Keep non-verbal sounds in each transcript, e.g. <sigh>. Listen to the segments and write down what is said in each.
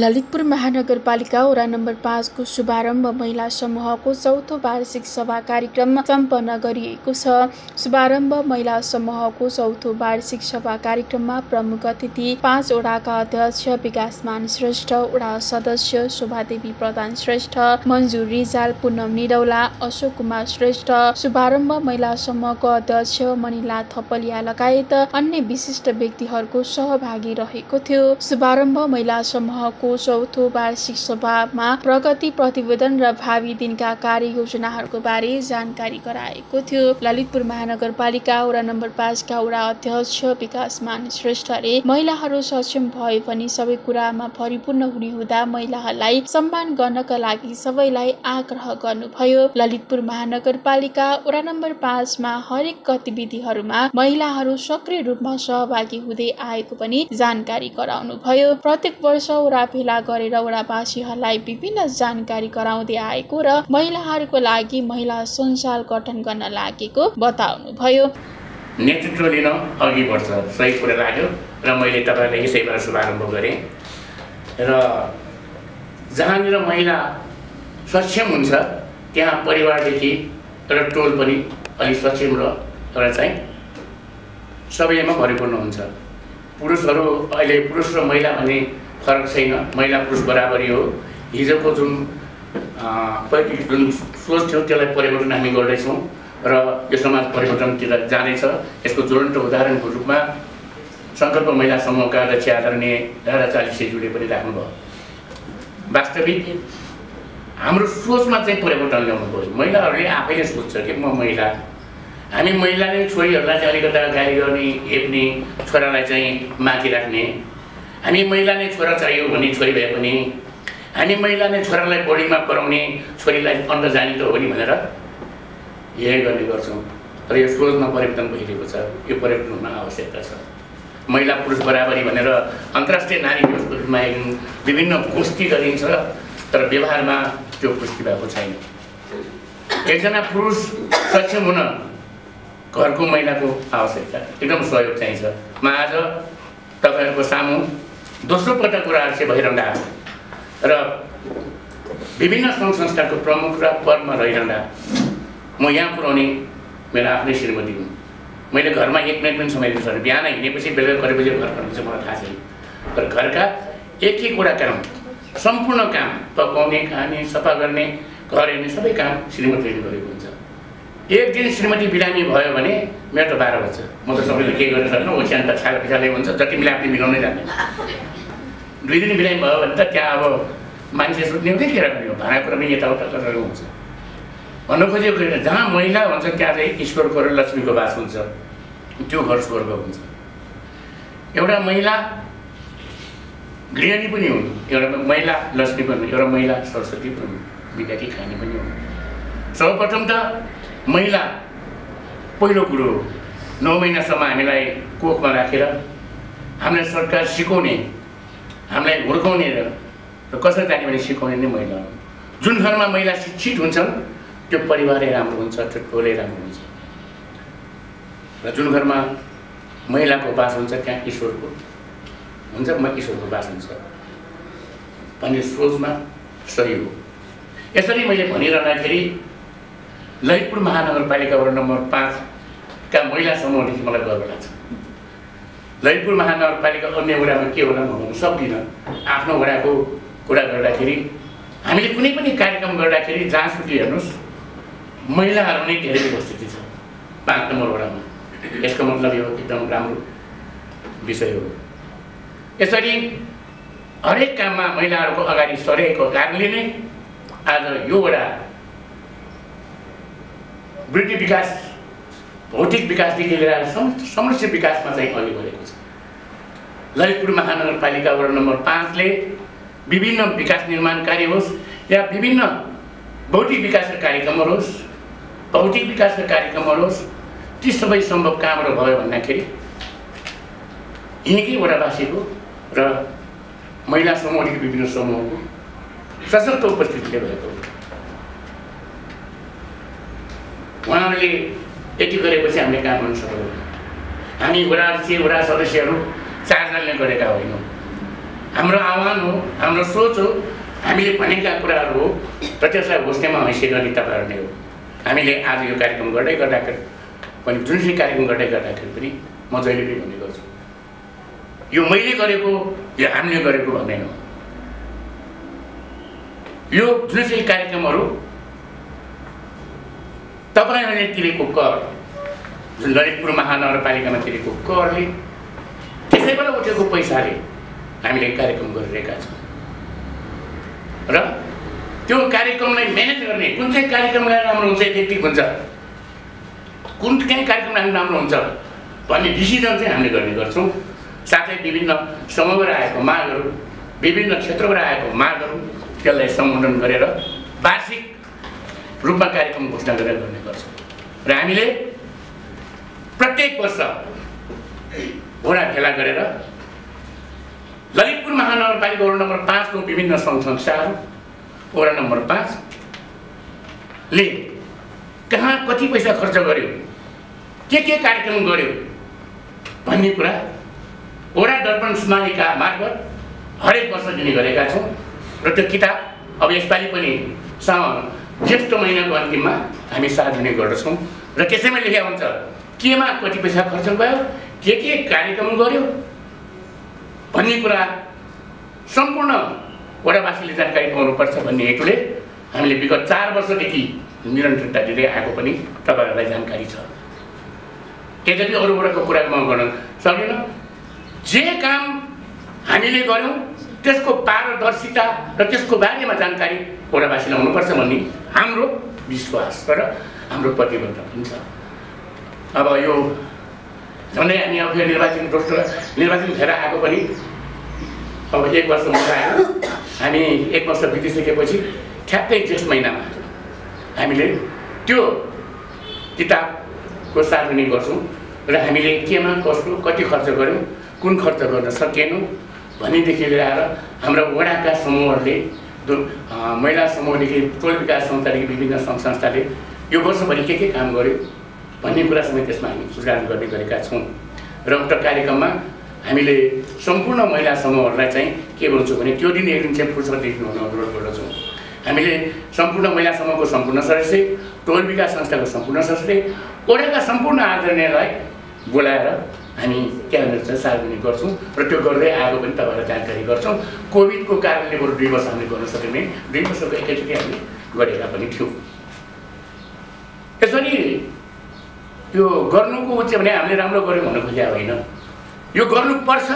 ललितपुर महानगरपालिका वडा नम्बर पाँचको शुभारम्भ महिला समूहको चौथो वार्षिक सभा कार्यक्रम सम्पन्न गरिएको छ। शुभारम्भ महिला समूहको चौथो वार्षिक सभा कार्यक्रममा प्रमुख अतिथि पाँच वडाका अध्यक्ष विकासमान श्रेष्ठ वडा सदस्य शोभादेवी प्रधान श्रेष्ठ मन्जु रिजाल पुनम निरौला अशोक कुमार श्रेष्ठ। शुभारम्भ महिला समूहको अध्यक्ष मणिला थपलिया लगायत अन्य विशिष्ट व्यक्तिहरूको सहभागी रहेको थियो। शुभारम्भ महिला समूहको चौथो वार्षिक सभामा प्रगति प्रतिवेदन र भावी दिनका कार्य योजनाहरूको बारे जानकारी गराएको थियो। ललितपुर महानगरपालिका वडा नम्बर पाँचका वडा अध्यक्ष विकास मान श्रेष्ठले महिलाहरू सक्षम भए पनि सबै कुरामा परिपूर्ण हुने हुँदा महिलाहरूलाई सम्मान गर्नका लागि सबैलाई आग्रह गर्नुभयो। ललितपुर महानगरपालिका वडा नम्बर पाँचमा हरेक गतिविधिहरूमा महिलाहरू सक्रिय रूपमा सहभागी हुँदै आएको पनि जानकारी गराउनुभयो। प्रत्येक वर्ष वडा भेला गरेर वडावासीहरूलाई विभिन्न जानकारी गराउँदै आएको र महिलाहरूको लागि महिला संसार गठन गर्न लागेको बताउनुभयो। नेतृत्व लिन अघि बढ्छ सही कुरा लाग्यो र मैले तपाईँलाई यसैबाट शुभारम्भ गरेँ। र जहाँनिर महिला सक्षम हुन्छ त्यहाँ परिवारदेखि र टोल पनि अलिक सक्षम र र चाहिँ सबैमा परिपूर्ण हुन्छ पुरुषहरू अहिले पुरुष र महिला भन्ने फरक छैन महिला पुरुष बराबरी हो। हिजोको जुन पहिलो जुन सोच थियो त्यसलाई परिवर्तन हामी गर्दैछौँ र यो समाज परिवर्तनतिर जाँदैछ यसको ज्वलन्त उदाहरणको रूपमा सङ्कल्प महिला समूहका अध्यक्ष आदरणीय राधा चालिसेज्यूले पनि राख्नुभयो। वास्तविक हाम्रो सोचमा चाहिँ परिवर्तन ल्याउनु पऱ्यो। महिलाहरूले आफैले सोध्छ कि म महिला। हामी महिलाले छोरीहरूलाई चाहिँ अलिकता गाली गर्ने हेप्ने छोरालाई चाहिँ माथि राख्ने। हामी महिला नै छोरा चाहियो भने छोरी भए पनि हामी महिला नै छोरालाई बोर्डिङमा पढाउने छोरीलाई अन्त जाने त हो नि भनेर यही गर्ने गर्छौँ। र यो सोचमा परिवर्तन भइरहेको छ यो परिवर्तन हुन आवश्यकता छ। महिला पुरुष बराबरी भनेर अन्तर्राष्ट्रिय नारी रूपमा विभिन्न गोष्ठी गरिन्छ तर व्यवहारमा त्यो पुष्टि भएको छैन। एकजना पुरुष सक्षम हुन घरको महिलाको आवश्यकता एकदम सहयोग चाहिन्छ। म आज तपाईँहरूको सामु दोस्रो पटक कुराहरू चाहिँ भइरहँदा र विभिन्न सङ्घ संस्थाको प्रमुख र पदमा रहिरहँदा म यहाँ पुऱ्याउने मेरो आफ्नै श्रीमती हुन् मैले घरमा एक मिनट पनि समय दिनु बिहान हिँडेपछि बेलुका गरेपछि घर फर्किन्छ मलाई थाहा छैन। तर घरका एक एकवटा काम सम्पूर्ण काम पकाउने खाने सफा गर्ने घर हेर्ने सबै काम श्रीमतीले गरेको हुन्छ। एक दिन श्रीमती बिरामी भयो भने मेरो त बाह्र बज्छ म त सबैले के गर्न सक्दैन ओछ्यान त छाला पिछाले हुन्छ जति आफूले मिलाउनै जाने दुई दिन बिरामी भयो भने त त्यहाँ अब मान्छे सुत्ने हो कि के राख्ने हो। भाँडा पनि यताउता गरेर हुन्छ। भन्नु खोजेको जहाँ महिला हुन्छ त्यहाँ चाहिँ ईश्वरको र लक्ष्मीको बास हुन्छ। त्यो घर स्वर्ग हुन्छ। एउटा महिला गृहिणी पनि हुन्। एउटा महिला लक्ष्मी पनि एउटा महिला सरस्वती पनि विद्यार्थी खाने पनि हुन्। सर्वप्रथम त महिला पहिलो कुरो हो। नौ महिनासम्म हामीलाई कोखमा राखेर हामीलाई सरकार सिकाउने हामीलाई हुर्काउने र कसरी जाने भने सिकाउने नै महिला जुन घरमा महिला शिक्षित हुन्छन् त्यो परिवारै राम्रो हुन्छ त्यो टोलै राम्रो हुन्छ। र जुन घरमा महिलाको बास हुन्छ त्यहाँ ईश्वरको हुन्छ म ईश्वरको बास हुन्छ भन्ने सोचमा सही हो। यसरी मैले भनिरहँदाखेरि ललितपुर महानगरपालिका वडा नम्बर पाँचका महिला समूहदेखि मलाई गर्व लाग्छ ललितपुर महानगरपालिका अन्य वडामा के होला म भन्नु सक्दिनँ। आफ्नो वडाको कुरा गर्दाखेरि हामीले कुनै पनि कार्यक्रम गर्दाखेरि जहाँसुकै हेर्नुहोस् महिलाहरू नै धेरै उपस्थिति छ। पाँच नम्बर वडामा यसको मतलब यो एकदम राम्रो विषय हो। यसरी हरेक काममा महिलाहरूको अगाडि सरेको कारणले नै आज यो वडा वृद्धि विकास भौतिक विकासदेखि लिएर समष्टि विकासमा चाहिँ अघि बढेको छ। ललितपुर महानगरपालिका वडा नम्बर पाँचले विभिन्न विकास निर्माण कार्य होस् या विभिन्न भौतिक विकासका कार्यक्रमहरू होस् भौतिक विकासका कार्यक्रमहरू होस् ती सबै सम्भव कामहरू भयो भन्दाखेरि यहीँकै वडावासीको र महिला समूहदेखि विभिन्न समूहको सशक्त उपस्थितिले भएको उहाँहरूले यति गरेपछि हामीले काम गर्न सक्दैन हामी वडा अध्यक्ष वडा सदस्यहरू चारजनाले गरेका होइनौँ। हाम्रो आह्वान हो हाम्रो सोच हो हामीले भनेका कुराहरू हो र त्यसलाई घोषणामा हैसियत गर्ने तपाईँहरू नै हो। हामीले आज यो कार्यक्रम गर्दै गर्दाखेरि पनि चाहिँ कार्यक्रम गर्दै गर्दाखेरि पनि म जहिले पनि भन्ने गर्छु यो मैले गरेको यो हामीले गरेको भन्दैन। यो जुन चाहिँ कार्यक्रमहरू तपाईँहरूले तिरेको कर ललितपुर महानगरपालिकामा तिरेको करले त्यसैबाट उठेको पैसाले हामीले कार्यक्रम गरिरहेका छौँ र त्यो कार्यक्रमलाई म्यानेज गर्ने कुन चाहिँ कार्यक्रमलाई राम्रो हुन्छ इफेक्टिभ हुन्छ कुन चाहिँ कार्यक्रम राम्रो हुन्छ भन्ने डिसिजन चाहिँ हामीले गर्ने गर्छौँ साथै विभिन्न समूहबाट आएको मागहरू विभिन्न क्षेत्रबाट आएको मागहरू त्यसलाई सम्बोधन गरेर वार्षिक रूपमा कार्यक्रम घोषणा गरेर गर्ने गर्छौँ। र हामीले प्रत्येक वर्ष घोडा भेला गरेर ललितपुर महानगरपालिका वडा नम्बर पाँचको विभिन्न सङ्घ संस्थाहरू वडा नम्बर पाँचले कहाँ कति पैसा खर्च गर्यो के के कार्यक्रम गर्यो भन्ने कुरा वडा दर्पण स्मारिका मार्फत हरेक वर्ष दिने गरेका छौँ। र त्यो किताब अब यसपालि पनि सा ज्येष्ठ महिनाको अन्तिममा हामी सार्वजनिक गर्दछौँ। र त्यसैमा लेखेको हुन्छ केमा कति पैसा खर्च भयो? के के कार्यक्रम गर्यो। भन्ने कुरा सम्पूर्ण वडावासीले जानकारी पाउनुपर्छ भन्ने हेतुले हामीले विगत चार वर्षदेखि निरन्तरता दिँदै आएको पनि तपाईँहरूलाई जानकारी छ। यद्यपि अरू वडाको कुरा म गर्न सक्दिनँ। जे काम हामीले गऱ्यौँ त्यसको पारदर्शिता र त्यसको बारेमा जानकारी वडावासीलाई हुनुपर्छ भन्ने हाम्रो विश्वास र हाम्रो प्रतिबद्धता पनि छ। अब यो झन्डै हामी अब फेरि निर्वाचन दोस्रो निर्वाचन भएर आएको पनि अब एक वर्ष हुँदा आयो। हामी एक वर्ष बितिसकेपछि ठ्याक्कै जेठ महिनामा हामीले त्यो किताबको सार्वजनिक गर्छौँ र हामीले केमा कस्तो कति खर्च गऱ्यौँ कुन खर्च गर्न सकेनौँ भन्नेदेखि लिएर हाम्रो वडाका समूहहरूले महिला समूहदेखि टोल विकास संस्थादेखि विभिन्न सङ्घ संस्थाले यो वर्षभरि के के काम गर्यो भन्ने कुरा समेत त्यसमा हामी सुधार गर्ने गरेका छौँ। र उक्त कार्यक्रममा हामीले सम्पूर्ण महिला समूहहरूलाई चाहिँ के भन्छौँ भने त्यो दिन एक दिन चाहिँ फुर्सद देखिनु हुन अनुरोध गर्दछौँ। हामीले सम्पूर्ण महिला समूहको सम्पूर्ण सदस्य टोल विकास संस्थाको सम्पूर्ण सदस्य ओडाका सम्पूर्ण आदरणीयलाई बोलाएर हामी क्यालेन्डर चाहिँ सार्वजनिक गर्छौँ र त्यो गर्दै आएको पनि तपाईँहरूलाई जानकारी गर्छौँ। कोभिडको कारणले बरु दुई वर्ष हामीले गर्न सक्यौँ भने दुई वर्षको एकैचोटि हामीले गरेका पनि थियौँ। यसरी यो गर्नुको उच्च भने हामीले राम्रो गऱ्यौँ भन्नु खोजेको होइन। यो गर्नुपर्छ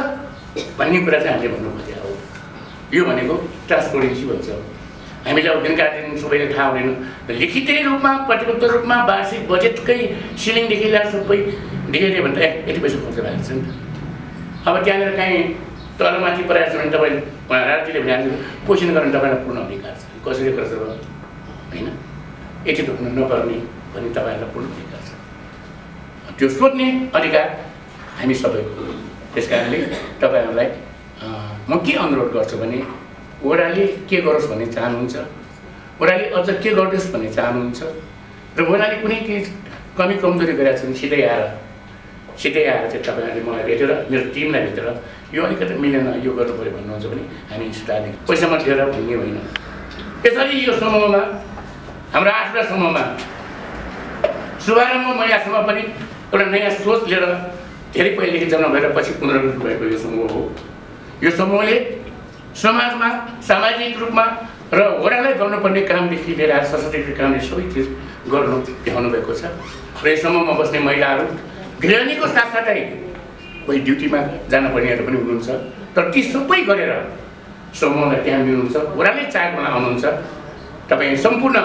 भन्ने कुरा चाहिँ हामीले भन्नु खोजेको हो। यो भनेको ट्रान्सपोरेन्सी भन्छ। हामीले अब दिनका दिन सबैले थाहा हुँदैन। लिखितै रूपमा प्रतिबद्ध रूपमा वार्षिक बजेटकै सिलिङदेखि लिएर सबै देखेर भने त यति पैसा खर्च भएको छ नि त? अब त्यहाँनिर काहीँ तलमाथि परेको छ भने तपाईँ राज्यले भने पोषण गर्ने तपाईँलाई पूर्ण अधिकार छ। कसरी भयो? होइन? यति ढोक्नु नपर्ने भन्ने तपाईँहरूलाई पूर्ण अधिकार छ। त्यो सोध्ने अधिकार हामी सबैको त्यस कारणले तपाईँहरूलाई म के अनुरोध गर्छु भने ओडाले के गरोस् भन्ने चाहनुहुन्छ? ओडाले अझ के गरिदियोस् भन्ने चाहनुहुन्छ? र ओडाले कुनै केही कमी कमजोरी गरेका छन् सिधै आएर सिधै आएर चाहिँ तपाईँहरूले मलाई भेटेर मेरो टिमलाई भेटेर यो अलिकति मिलेन यो गर्नु पऱ्यो भन्नुहुन्छ भने हामी सुधार्ने पैसामा लिएर भन्ने होइन। यसरी यो समूहमा हाम्रो आठवटा समूहमा शुभारम्भ महिलासम्म पनि एउटा नयाँ सोच लिएर धेरै पहिलेदेखि जन्म भएर पछि पुनरावृत्ति भएको यो समूह हो। यो समूहले समाजमा सामाजिक रूपमा र वडालाई गर्नुपर्ने कामदेखि लिएर सशक्तिकृत कामले सबै चिज गर्नु भ्याउनु भएको छ। र यो समूहमा बस्ने महिलाहरू गृहिणीको साथसाथै कोही ड्युटीमा जानुपर्नेहरू पनि हुनुहुन्छ। तर ती सबै गरेर समूहलाई त्यहाँ दिनुहुन्छ वडाले चाडमा आउनुहुन्छ। तपाईँ सम्पूर्ण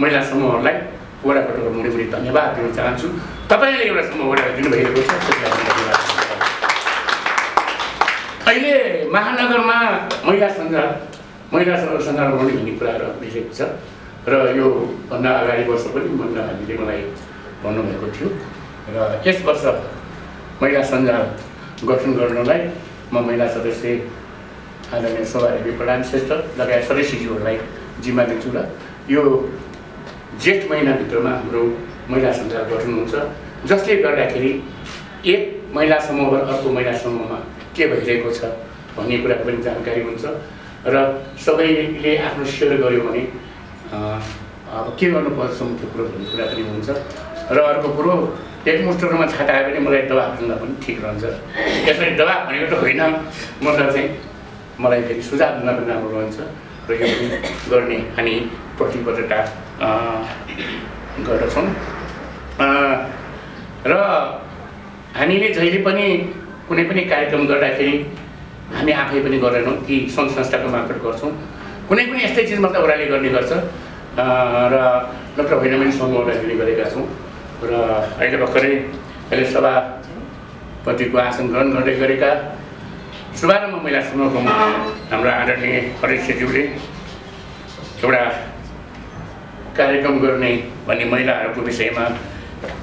महिला समूहहरूलाई वडाबाट मुनि धन्यवाद दिन चाहन्छु। तपाईँले एउटा समूह वडालाई दिनुभएको छ। धन्यवाद अहिले महानगरमा महिला सञ्जाल महिला सञ्जाल गर्ने भन्ने कुराहरू लेखेको छ। र यो भन्दा अगाडि वर्ष पनि महिला हामीले मलाई भन्नुभएको थियो। र यस वर्ष महिला सञ्जाल गठन गर्नलाई म महिला सदस्य आदरणीय शोभादेवी प्रधान श्रेष्ठ लगायत सदस्यज्यूहरूलाई जिम्मा दिन्छु र यो जेठ महिनाभित्रमा हाम्रो महिला सञ्जाल गठन हुन्छ। जसले गर्दाखेरि एक महिला समूहबाट अर्को महिला समूहमा के भइरहेको छ भन्ने कुराको पनि जानकारी हुन्छ र सबैले आफ्नो सेयर गर्यो भने अब के गर्नुपर्छ मुख्य कुरो भन्ने कुरा पनि हुन्छ। र अर्को कुरो एकमुष्ट रूपमा छाता आयो भने मलाई दबाब दिँदा पनि ठिक रहन्छ। यसरी दबाब भनेको त होइन। मतलब चाहिँ मलाई फेरि सुझाव दिन पनि राम्रो रहन्छ र यो पनि गर्ने हामी प्रतिबद्धता गर्दछौँ। र हामीले जहिले पनि कुनै पनि कार्यक्रम गर्दाखेरि हामी आफै पनि गर्दैनौँ कि सङ्घ संस्थाको मार्फत गर्छौँ। कुनै पनि यस्तै चिज मात्रै ओह्राले गर्ने गर्छ। र नत्र होइन पनि सङ्घ गरेका छौँ। र अहिले भर्खरै अहिले सभापतिको आसन ग्रहण गर्दै गरेका शुभारम्भ महिला समूहको हाम्रो आदरणीय अध्यक्षज्यूले एउटा कार्यक्रम गर्ने भन्ने महिलाहरूको विषयमा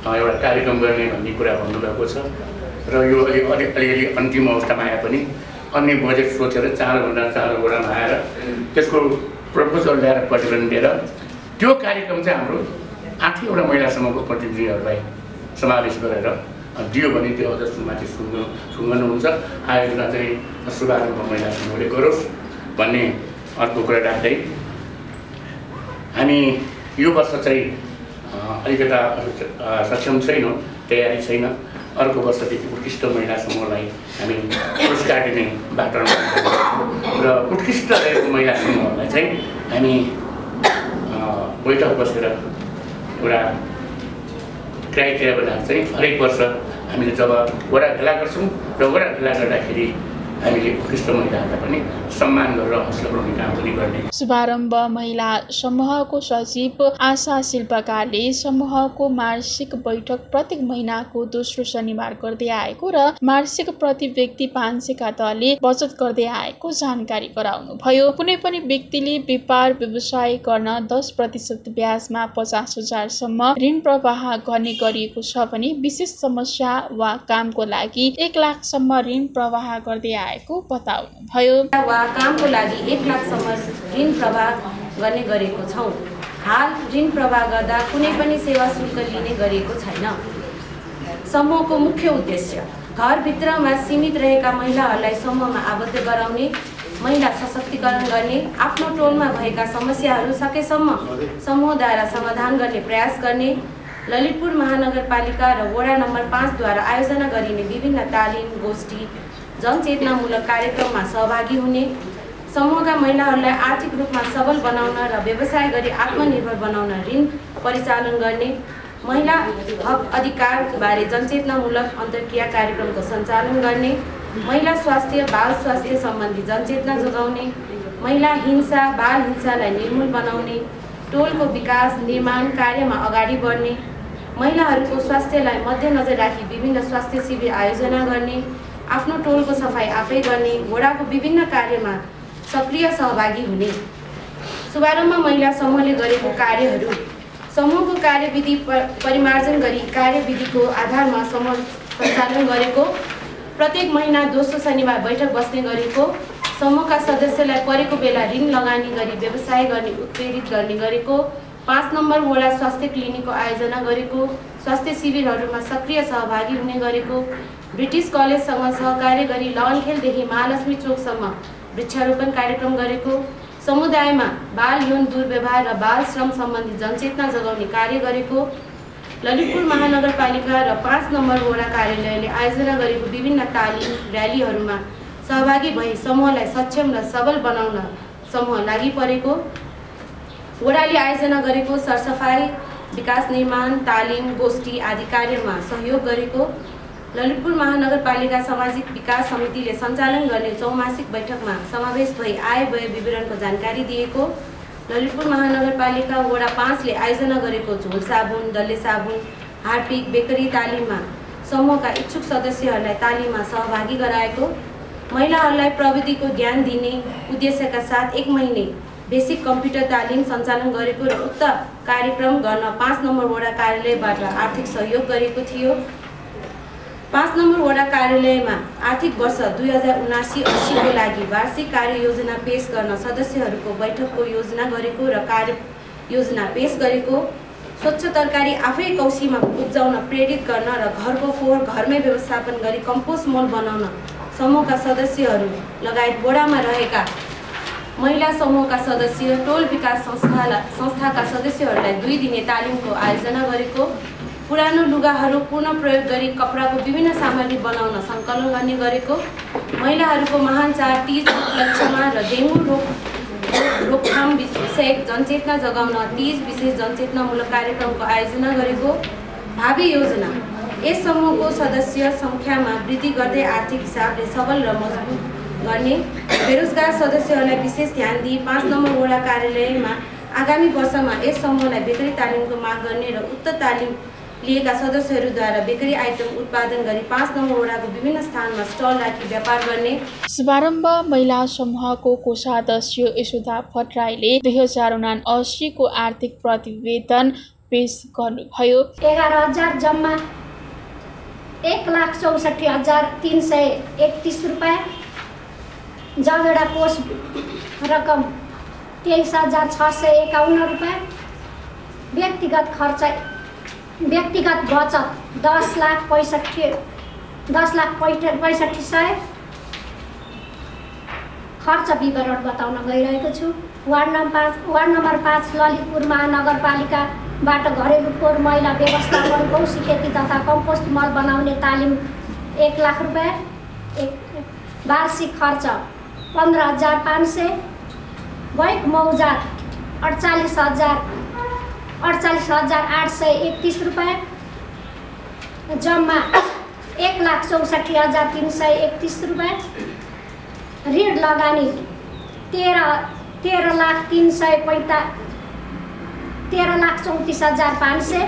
एउटा कार्यक्रम गर्ने भन्ने कुरा भन्नुभएको छ। र यो अलि अलि अलिअलि अन्तिम अवस्थामा आए पनि अन्य बजेट सोचेर चारभन्दा चार वडामा आएर त्यसको प्रपोजल ल्याएर प्रतिवेदन दिएर त्यो कार्यक्रम चाहिँ हाम्रो आठैवटा महिला समूहको प्रतिनिधिहरूलाई समावेश गरेर दियो भने त्यो अझ माथि सुन्नु सुन्नुहुन्छ आयोजना चाहिँ शुभारम्भ महिला समूहले गरोस् भन्ने अर्को कुरा राख्दै हामी यो वर्ष चाहिँ अलिकता सक्षम छैनौँ तयारी छैन। अर्को वर्षदेखि उत्कृष्ट महिला समूहलाई हामी पुरस्कार दिने छौँ। र उत्कृष्ट रहेको महिला समूहहरूलाई चाहिँ हामी बैठक बसेर एउटा क्राइटेरिया बनाएर चाहिँ हरेक वर्ष हामीले जब वडा भेला गर्छौँ र वडा भेला गर्दाखेरि हामीले उत्कृष्ट पनि सम्मान गरेर हौसला काम पनि शुभारम्भ महिला समूहको सचिव आशा शिल्पकारले समूहको मासिक बैठक प्रत्येक महिनाको दोस्रो शनिबार गर्दै आएको र मासिक प्रति व्यक्ति पाँच सयका दरले बचत गर्दै आएको जानकारी गराउनुभयो। कुनै पनि व्यक्तिले व्यापार व्यवसाय गर्न दस प्रतिशत ब्याजमा पचास हजारसम्म ऋण प्रवाह गर्ने गरिएको छ भने विशेष समस्या वा कामको लागि एक लाखसम्म ऋण प्रवाह गर्दै आएको बताउनुभयो वा कामको लागि एक लाखसम्म ऋण प्रवाह गर्ने गरेको छौँ। हाल ऋण प्रवाह गर्दा कुनै पनि सेवा शुल्क लिने गरिएको छैन। समूहको मुख्य उद्देश्य घरभित्रमा सीमित रहेका महिलाहरूलाई समूहमा आबद्ध गराउने महिला सशक्तिकरण गर्ने आफ्नो टोलमा भएका समस्याहरू सकेसम्म समूहद्वारा समाधान गर्ने प्रयास गर्ने ललितपुर महानगरपालिका र वडा नम्बर पाँचद्वारा आयोजना गरिने विभिन्न तालिम गोष्ठी जनचेतनामूलक कार्यक्रममा सहभागी हुने। समूहका महिलाहरूलाई आर्थिक रूपमा सबल बनाउन र व्यवसाय गरी आत्मनिर्भर बनाउन ऋण परिचालन गर्ने। महिला हक अधिकारबारे जनचेतनामूलक अन्तर्क्रिया कार्यक्रमको सञ्चालन गर्ने। महिला स्वास्थ्य बाल स्वास्थ्य सम्बन्धी जनचेतना जोगाउने। महिला हिंसा बाल हिंसालाई निर्मूल बनाउने। टोलको विकास निर्माण कार्यमा अगाडि बढ्ने। महिलाहरूको स्वास्थ्यलाई मध्यनजर राखी विभिन्न स्वास्थ्य शिविर आयोजना गर्ने। आफ्नो टोलको सफाइ आफै गर्ने वडाको विभिन्न कार्यमा सक्रिय सहभागी हुने। शुभारम्भ महिला समूहले गरेको कार्यहरू समूहको कार्यविधि परिमार्जन गरी कार्यविधिको आधारमा समूह सञ्चालन गरेको। प्रत्येक महिना दोस्रो शनिबार बैठक बस्ने गरेको। समूहका सदस्यलाई परेको बेला ऋण लगानी गरी व्यवसाय गर्ने उत्प्रेरित गर्ने गरेको। पाँच नम्बर वडा स्वास्थ्य क्लिनिकको आयोजना गरेको। स्वास्थ्य शिविरहरूमा सक्रिय सहभागी हुने गरेको। ब्रिटिस कलेजसँग सहकार्य गरी लगनखेलदेखि महालक्ष्मी चोकसम्म वृक्षारोपण कार्यक्रम गरेको समुदायमा बाल यौन दुर्व्यवहार र बाल श्रम सम्बन्धी जनचेतना जगाउने कार्य गरेको ललितपुर महानगरपालिका र पाँच नम्बर वडा कार्यालयले आयोजना गरेको विभिन्न तालिम र्यालीहरूमा सहभागी भई समूहलाई सक्षम र सबल बनाउन समूह लागि परेको। वडाले आयोजना गरेको सरसफाइ विकास निर्माण तालिम गोष्ठी आदि कार्यमा सहयोग गरेको। ललितपुर महानगरपालिका सामाजिक विकास समितिले सञ्चालन गर्ने चौमासिक बैठकमा समावेश भई आय व्यय विवरणको जानकारी दिएको। ललितपुर महानगरपालिका वडा पाँचले आयोजना गरेको झोल साबुन डल्ले साबुन हार्पिक बेकरी तालिममा समूहका इच्छुक सदस्यहरूलाई तालिममा सहभागी गराएको। महिलाहरूलाई प्रविधिको ज्ञान दिने उद्देश्यका साथ एक महिने बेसिक कम्प्युटर तालिम सञ्चालन गरेको र उक्त कार्यक्रम गर्न पाँच नम्बर वडा कार्यालयबाट आर्थिक सहयोग गरेको थियो। पाँच नम्बर वडा कार्यालयमा आर्थिक वर्ष दुई हजार उनासी अस्सीको लागि वार्षिक कार्ययोजना पेस गर्न सदस्यहरूको बैठकको योजना गरेको र कार्य योजना पेस गरेको स्वच्छ तरकारी आफै कौसीमा उब्जाउन प्रेरित गर्न र घरको फोहोर घरमै व्यवस्थापन गरी कम्पोस्ट मल बनाउन समूहका सदस्यहरू लगायत बोडामा रहेका महिला समूहका सदस्य टोल विकास संस्थालाई संस्थाका सदस्यहरूलाई दुई दिने तालिमको आयोजना गरेको पुरानो लुगाहरू पुनः प्रयोग गरी कपडाको विभिन्न सामग्री बनाउन सङ्कलन गर्ने गरेको। महिलाहरूको महान चाड तिज उपलक्ष्यमा र डेङ्गु रोग रोकथाम विषयक जनचेतना जगाउन तिज विशेष जनचेतनामूलक कार्यक्रमको आयोजना गरेको भावी योजना। यस समूहको सदस्य सङ्ख्यामा वृद्धि गर्दै आर्थिक हिसाबले सबल र मजबुत गर्ने बेरोजगार सदस्यहरूलाई विशेष ध्यान दिई पाँच नम्बर वडा कार्यालयमा आगामी वर्षमा यस समूहलाई बेकरी तालिमको माग गर्ने र उक्त तालिम लिएका सदस्यहरूद्वारा बेकरी आइटम उत्पादन गरी पाँच नम्बर वडाको विभिन्न स्थानमा स्टल राखी व्यापार गर्ने शुभारम्भ महिला समूहको कोषाध्यक्ष यशोदा भट्टराईले दुई हजार उना असीको आर्थिक प्रतिवेदन पेश गर्नुभयो एघार हजार जम्मा एक लाख चौसठी हजार तिन सय एकतिस रुपियाँ जगेडा कोष रकम तेइस हजार छ सय एकाउन्न रुपियाँ व्यक्तिगत खर्च व्यक्तिगत बचत दस लाख पैँसठी दस लाख पैँठ पैँसठी सय। खर्च विवरण बताउन गइरहेको छु। वार्ड नम्बर पाँच वार्ड नम्बर पाँच ललितपुर महानगरपालिकाबाट घरेलु फोहोर मैला व्यवस्थापन गौसी खेती तथा कम्पोस्ट मल बनाउने तालिम एक लाख रुपियाँ। एक वार्षिक खर्च पन्ध्र हजार पाँच सय। बैङ्क मौजात अडचालिस हजार अडचालिस हजार आठ सय एकतिस रुपियाँ। जम्मा एक लाख चौसठी हजार तिन सय एकतिस रुपियाँ। ऋण लगानी तेह्र तेह्र लाख तिन सय पैँता तेह्र लाख चौतिस हजार पाँच सय।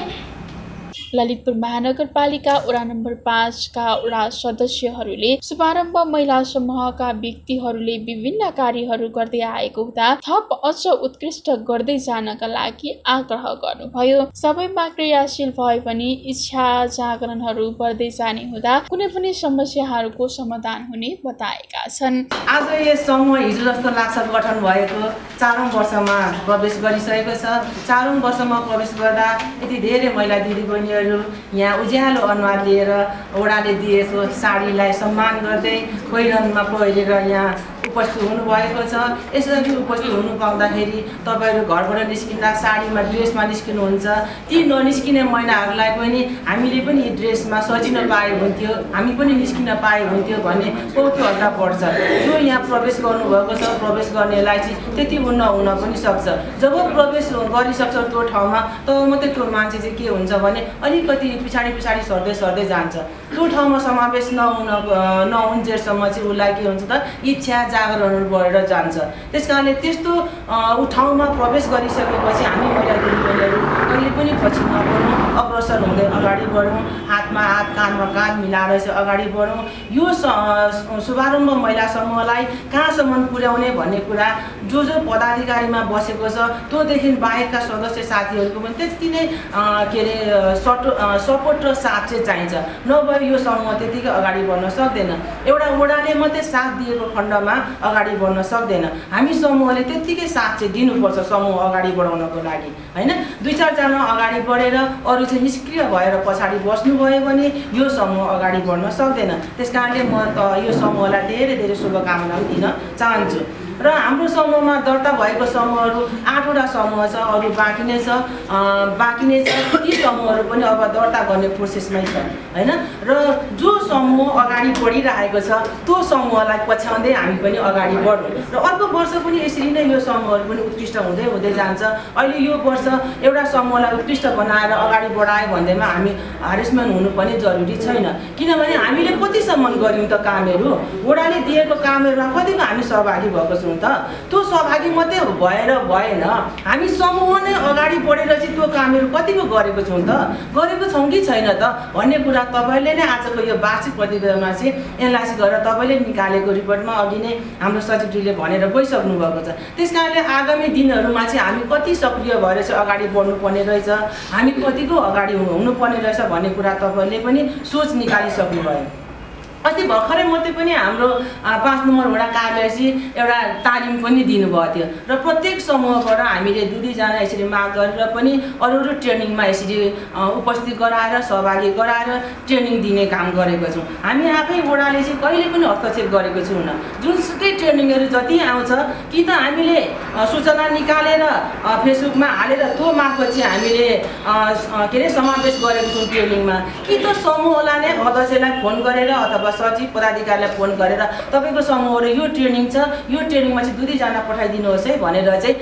ललितपुर महानगरपालिका वडा नम्बर पाँचका वडा सदस्यहरूले शुभारम्भ महिला समूहका व्यक्तिहरूले विभिन्न कार्यहरू गर्दै आएको हुँदा थप अझ उत्कृष्ट गर्दै जानका लागि आग्रह गर्नुभयो। सबैमा क्रियाशील भए पनि इच्छा जागरणहरू बढ्दै जाने हुँदा कुनै पनि समस्याहरूको समाधान हुने बताएका छन्। आज यस समूह हिजो जस्तो लाग्छ गठन भएको। चारौँ वर्षमा प्रवेश गरिसकेको छ। चारौँ वर्षमा प्रवेश गर्दा यति धेरै महिला दिदीबहिनीहरू यहाँ उज्यालो अनुहार लिएर ओडाले दिएको साडीलाई सम्मान गर्दै पहिरनमा पहिरेर यहाँ उपस्थित हुनुभएको छ। यसरी उपस्थित हुनु पाउँदाखेरि तपाईँहरू घरबाट निस्किँदा साडीमा ड्रेसमा निस्किनुहुन्छ। ती ननिस्किने महिलाहरूलाई पनि हामीले पनि यी ड्रेसमा सजिन पाए हुन्थ्यो। हामी पनि निस्किन पाए हुन्थ्यो भन्ने कौतूहलता बढ्छ। जो यहाँ प्रवेश गर्नुभएको छ प्रवेश गर्नेलाई चाहिँ त्यति नहुन पनि सक्छ। जब प्रवेश गरिसक्छ त्यो ठाउँमा तब मात्रै त्यो मान्छे चाहिँ के हुन्छ भने अलिकति पछाडि पछाडि सर्दै सर्दै जान्छ। त्यो ठाउँमा समावेश नहुन नहुन्जेलसम्म चाहिँ उसलाई के हुन्छ त इच्छा जागरणहरू बढेर जान्छ। त्यस कारणले त्यस्तो ऊ ठाउँमा प्रवेश गरिसकेपछि हामी महिला दिदीबहिनीहरू कहिले पनि पछि नपढौँ अग्रसर हुँदै अगाडि बढौँ हातमा हात कानमा कान मिलाएर चाहिँ अगाडि बढौँ। यो शुभारम्भ महिला समूहलाई कहाँसम्म पुर्याउने भन्ने कुरा जो जो पदाधिकारीमा बसेको छ त्योदेखि बाहेकका सदस्य साथीहरूको पनि त्यति नै के अरे सटो सपोर्ट र साथ चाहिँ चाहिन्छ। नभए यो समूह त्यतिकै अगाडि बढ्न सक्दैन। एउटा वडाले मात्रै साथ दिएको खण्डमा अगाडि बढ्न सक्दैन। हामी समूहले त्यत्तिकै साथ चाहिँ दिनुपर्छ समूह अगाडि बढाउनको लागि होइन? दुई चारजना अगाडि बढेर अरू चाहिँ निष्क्रिय भएर पछाडि बस्नुभयो भने यो समूह अगाडि बढ्न सक्दैन। त्यस कारणले म त यो समूहलाई धेरै धेरै शुभकामना दिन चाहन्छु। र हाम्रो समूहमा दर्ता भएको समूहहरू आठवटा समूह छ अरू बाँकी नै छ। बाँकी नै छ। ती समूहहरू पनि अब दर्ता गर्ने प्रोसेसमै छ होइन? र जो समूह अगाडि बढिरहेको छ त्यो समूहलाई पछ्याउँदै हामी पनि अगाडि बढौँ। र अर्को वर्ष पनि यसरी नै यो समूहहरू पनि उत्कृष्ट हुँदै हुँदै जान्छ। अहिले यो वर्ष एउटा समूहलाई उत्कृष्ट बनाएर अगाडि बढायो भन्दैमा हामी हारेसमेन्ट हुनु पनि जरुरी छैन। किनभने हामीले कतिसम्म गऱ्यौँ त कामहरू? वडाले दिएको कामहरूमा कतिको हामी सहभागी भएको छौँ? त। त्यो सहभागी मात्रै भएर भएन हामी समूह नै अगाडि बढेर चाहिँ त्यो कामहरू कतिको गरेको छौँ त? गरेको छौँ कि छैन त? भन्ने कुरा तपाईँले नै आजको यो वार्षिक प्रतिवेदनमा चाहिँ एनालाइसिस गरेर तपाईँले निकालेको रिपोर्टमा अघि नै हाम्रो सचिवजीले भनेर गइसक्नु भएको छ। त्यस कारणले आगामी दिनहरूमा चाहिँ हामी कति सक्रिय भएर चाहिँ अगाडि बढ्नुपर्ने रहेछ? हामी कतिको अगाडि हुनुपर्ने रहेछ भन्ने कुरा तपाईँले पनि सोच निकालिसक्नु भयो अस्ति भर्खरै मात्रै पनि हाम्रो पाँच नम्बर वडा कार्यालय चाहिँ एउटा तालिम पनि दिनुभएको थियो। र प्रत्येक समूहबाट हामीले दुई दुईजना यसरी माग गरेर पनि अरू अरू ट्रेनिङमा यसरी उपस्थित गराएर सहभागी गराएर ट्रेनिङ दिने काम गरेको छौँ। हामी आफै वडाले चाहिँ कहिले पनि हस्तक्षेप गरेको छौँ जुनसुकै ट्रेनिङहरू जति आउँछ कि त हामीले सूचना निकालेर फेसबुकमा हालेर त्यो मार्फत चाहिँ हामीले के अरे समावेश गरेको छौँ ट्रेनिङमा। कि त समूहलाई नै अध्यक्षलाई फोन गरेर अथवा सचिव पदाधिकारीलाई फोन गरेर तपाईँको समूहहरू यो ट्रेनिङ छ यो ट्रेनिङमा चाहिँ दुई दुईजना पठाइदिनुहोस् है भनेर चाहिँ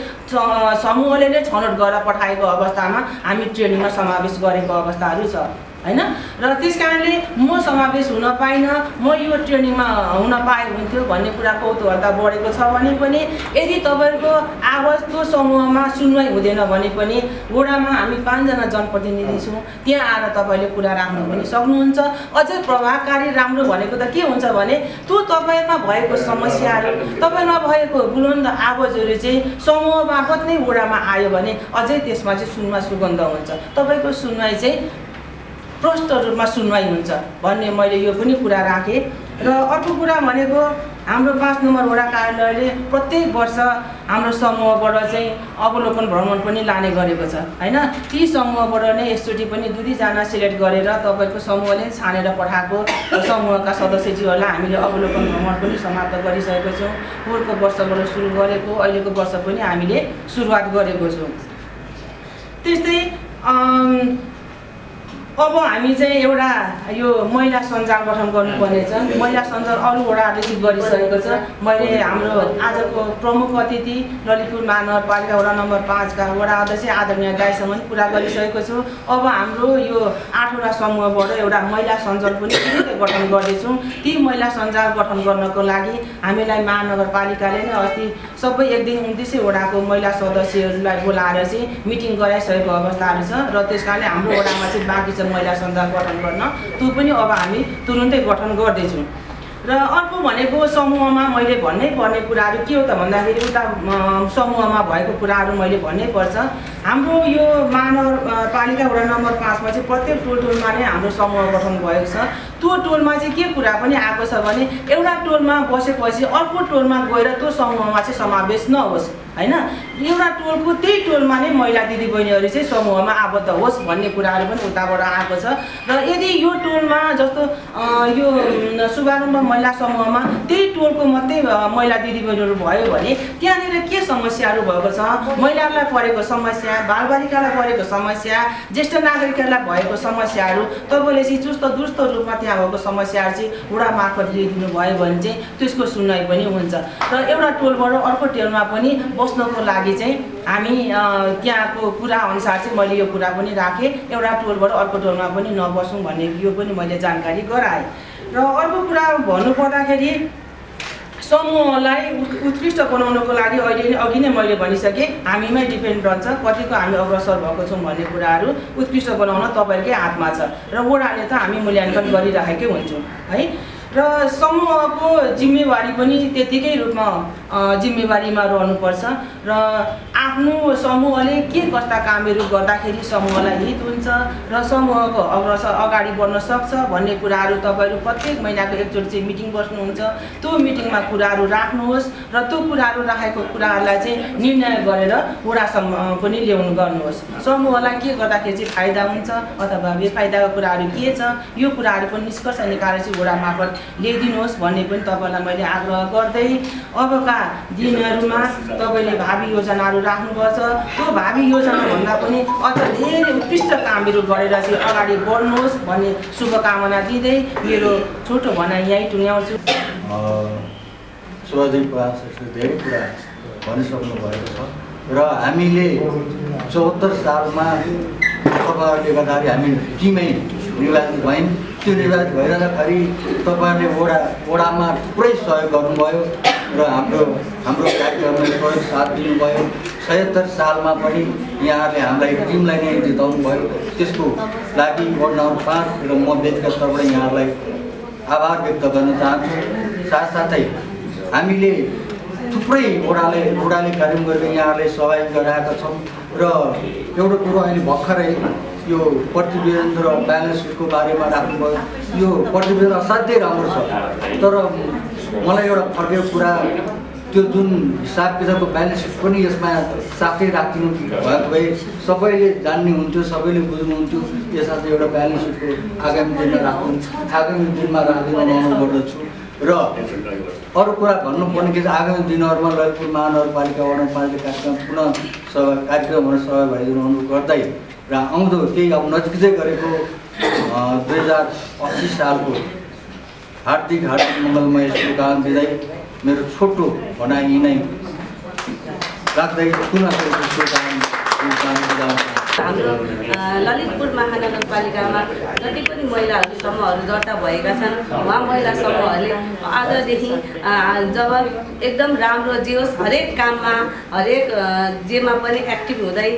समूहले नै छनौट गरेर पठाएको अवस्थामा हामी ट्रेनिङमा समावेश गरेको अवस्थाहरू छ। होइन? र त्यस कारणले म समावेश हुन पाइनँ म यो ट्रेनिङमा हुन पाएँ हुन्थ्यो भन्ने कुरा कौतूहलता बढेको छ भने पनि यदि तपाईँहरूको आवाज त्यो समूहमा सुनवाई हुँदैन भने पनि वडामा हामी पाँचजना जनप्रतिनिधि छौँ त्यहाँ आएर तपाईँले कुरा राख्नु पनि सक्नुहुन्छ। अझै प्रभावकारी राम्रो भनेको त के हुन्छ भने त्यो तपाईँमा भएको समस्याहरू तपाईँमा भएको बुलन्द आवाजहरू चाहिँ समूह मार्फत नै वडामा आयो भने अझै त्यसमा चाहिँ सुनमा सुगन्ध हुन्छ। तपाईँको सुनवाई चाहिँ रूपमा सुनवाई हुन्छ भन्ने मैले यो पनि कुरा राखेँ। र अर्को कुरा भनेको हाम्रो पाँच नम्बर वडा कार्यालयले प्रत्येक वर्ष हाम्रो समूहबाट चाहिँ अवलोकन भ्रमण पनि लाने गरेको छ होइन? ती समूहबाट नै यसचोटि पनि दुई दुईजना सिलेक्ट गरेर तपाईँको समूहले छानेर पठाएको समूहका सदस्यज्यूहरूलाई हामीले अवलोकन भ्रमण पनि समाप्त गरिसकेको छौँ। पोहोरको वर्षबाट सुरु गरेको अहिलेको वर्ष पनि हामीले सुरुवात गरेको छौँ। त्यस्तै अब हामी चाहिँ एउटा यो महिला सञ्जाल गठन गर्नुपर्ने छ। महिला सञ्जाल अरू वडाहरूले गरिसकेको छ। मैले हाम्रो आजको प्रमुख अतिथि ललितपुर महानगरपालिका वडा नम्बर पाँचका वडा अध्यक्ष आदरणीय गाईसँग पनि कुरा गरिसकेको छु। अब हाम्रो यो आठवटा समूहबाट एउटा महिला सञ्जाल पनि गठन गर्दैछौँ ती महिला सञ्जाल गठन गर्नको लागि हामीलाई महानगरपालिकाले नै अस्ति सबै एकदेखि उन्तिसै वडाको महिला सदस्यहरूलाई बोलाएर चाहिँ मिटिङ गराइसकेको अवस्थाहरू छ र त्यस कारणले हाम्रो वडामा चाहिँ बाँकी छ महिला सञ्जाल गठन गर्न। त्यो पनि अब हामी तुरुन्तै गठन गर्दैछौँ। र अर्को भनेको समूहमा मैले भन्नै पर्ने कुराहरू के हो त भन्दाखेरि उता समूहमा भएको कुराहरू मैले भन्नै पर्छ। हाम्रो यो महानगरपालिका वडा नम्बर पाँचमा चाहिँ प्रत्येक टोल टोलमा नै हाम्रो समूह गठन भएको छ। त्यो टोलमा चाहिँ के कुरा पनि आएको छ भने एउटा टोलमा बसेपछि अर्को टोलमा गएर त्यो समूहमा चाहिँ समावेश नहोस् होइन? एउटा टोलको त्यही टोलमा नै महिला दिदीबहिनीहरू चाहिँ समूहमा आबद्ध होस् भन्ने कुराहरू पनि उताबाट आएको छ। र यदि यो टोलमा जस्तो यो शुभारम्भ महिला समूहमा त्यही टोलको मात्रै महिला दिदीबहिनीहरू भयो भने त्यहाँनिर के समस्याहरू भएको छ? महिलाहरूलाई परेको समस्या बालबालिकालाई परेको समस्या ज्येष्ठ नागरिकहरूलाई भएको समस्याहरू तपाईँले चाहिँ चुस्त दुरुस्त रूपमा त्यहाँ भएको समस्याहरू चाहिँ वडा मार्फत ल्याइदिनु भयो भने चाहिँ त्यसको सुनवाई पनि हुन्छ। र एउटा टोलबाट अर्को टोलमा पनि बस्नको लागि चाहिँ हामी त्यहाँको कुरा अनुसार चाहिँ मैले यो कुरा पनि राखेँ। एउटा टोलबाट अर्को टोलमा पनि नबसौँ भन्ने यो पनि मैले जानकारी गराएँ। र अर्को कुरा भन्नु पर्दाखेरि समूहलाई उत्- उत्कृष्ट बनाउनको लागि अहिले नै अघि नै मैले भनिसकेँ हामीमै डिपेन्ड रहन्छ कतिको हामी अग्रसर भएको छौँ भन्ने कुराहरू उत्कृष्ट बनाउन तपाईँहरूकै हातमा छ। र वडाले त हामी मूल्याङ्कन गरिराखेकै हुन्छौँ है? र समूहको जिम्मेवारी पनि त्यतिकै रूपमा जिम्मेवारीमा रहनुपर्छ र आफ्नो समूहले के कस्ता कामहरू गर्दाखेरि समूहलाई हित हुन्छ र समूहको अग्रसर अगाडि बढ्न सक्छ भन्ने कुराहरू तपाईँहरू प्रत्येक महिनाको एकचोटि चाहिँ मिटिङ बस्नुहुन्छ। त्यो मिटिङमा कुराहरू राख्नुहोस् र त्यो कुराहरू राखेको कुराहरूलाई चाहिँ निर्णय गरेर वडासम्म पनि ल्याउनु गर्नुहोस्। समूहलाई के गर्दाखेरि चाहिँ फाइदा हुन्छ अथवा बेफाइदाको कुराहरू के छ यो कुराहरू पनि निष्कर्ष निकालेर चाहिँ वडा मार्फत ल्याइदिनुहोस् भन्ने पनि तपाईँलाई मैले आग्रह गर्दै अबका दिनहरूमा तपाईँले भावी योजनाहरू राख्नुपर्छ। त्यो भावी योजनाभन्दा पनि अझ धेरै उत्कृष्ट कामहरू गरेर चाहिँ अगाडि बढ्नुहोस् भन्ने शुभकामना दिँदै मेरो छोटो भनाइ यहीँ टुङ्ग्याउँछु। धेरै कुरा भनिसक्नु भएको छ। र हामीले चौहत्तर सालमा तपाईँहरूले गर्दाखेरि हामी टिमै निर्वाचित भयौँ त्यो निर्वाचित भइरहँदाखेरि तपाईँहरूले वडा वडामा थुप्रै सहयोग गर्नुभयो र हाम्रो हाम्रो कार्यक्रमलाई सहयोग साथ दिनुभयो। छयत्तर सालमा पनि यहाँहरूले हामीलाई टिमलाई नै जिताउनु भयो त्यसको लागि वार्ड नम्बर पाँच र म व्यक्तिगत तर्फबाट यहाँहरूलाई आभार व्यक्त गर्न चाहन्छु। साथसाथै हामीले थुप्रै वडाले वडाले कार्यक्रम गरेर यहाँहरूले सहयोग गराएका छौँ र एउटा कुरो अहिले भर्खरै यो प्रतिवेदन र ब्यालेन्स सिटको बारेमा राख्नुभयो। यो प्रतिवेदन असाध्यै राम्रो छ। तर मलाई एउटा फर्केको कुरा त्यो जुन हिसाब किताबको ब्यालेन्स सिट पनि यसमा साथै राखिदिनु भएको भए सबैले जान्ने हुन्थ्यो सबैले बुझ्नुहुन्थ्यो यसमा चाहिँ एउटा ब्यालेन्स सिटको आगामी दिनमा राख्नु आगामी दिनमा राखिदिन अनुरोध गर्दछु। र अरू कुरा भन्नुपर्ने के आगामी दिनहरूमा ललितपुर महानगरपालिका वडापालिका कार्यक्रम पुनः सभा कार्यक्रमहरू सहभागी हुन अनुरोध गर्दै र आउँदो केही अब नजिकै गरेको दुई हजार अस्सी सालको हार्दिक हार्दिक मङ्गलमय शुभकामना दिँदै मेरो छोटो भनाइ यिनै राख्दै पुनः हाम्रो ललितपुर महानगरपालिकामा जति पनि महिलाहरू समूहहरू दर्ता भएका छन् उहाँ महिला समूहहरूले आजदेखि जब एकदम राम्रो जे होस् हरेक काममा हरेक जेमा पनि एक्टिभ हुँदै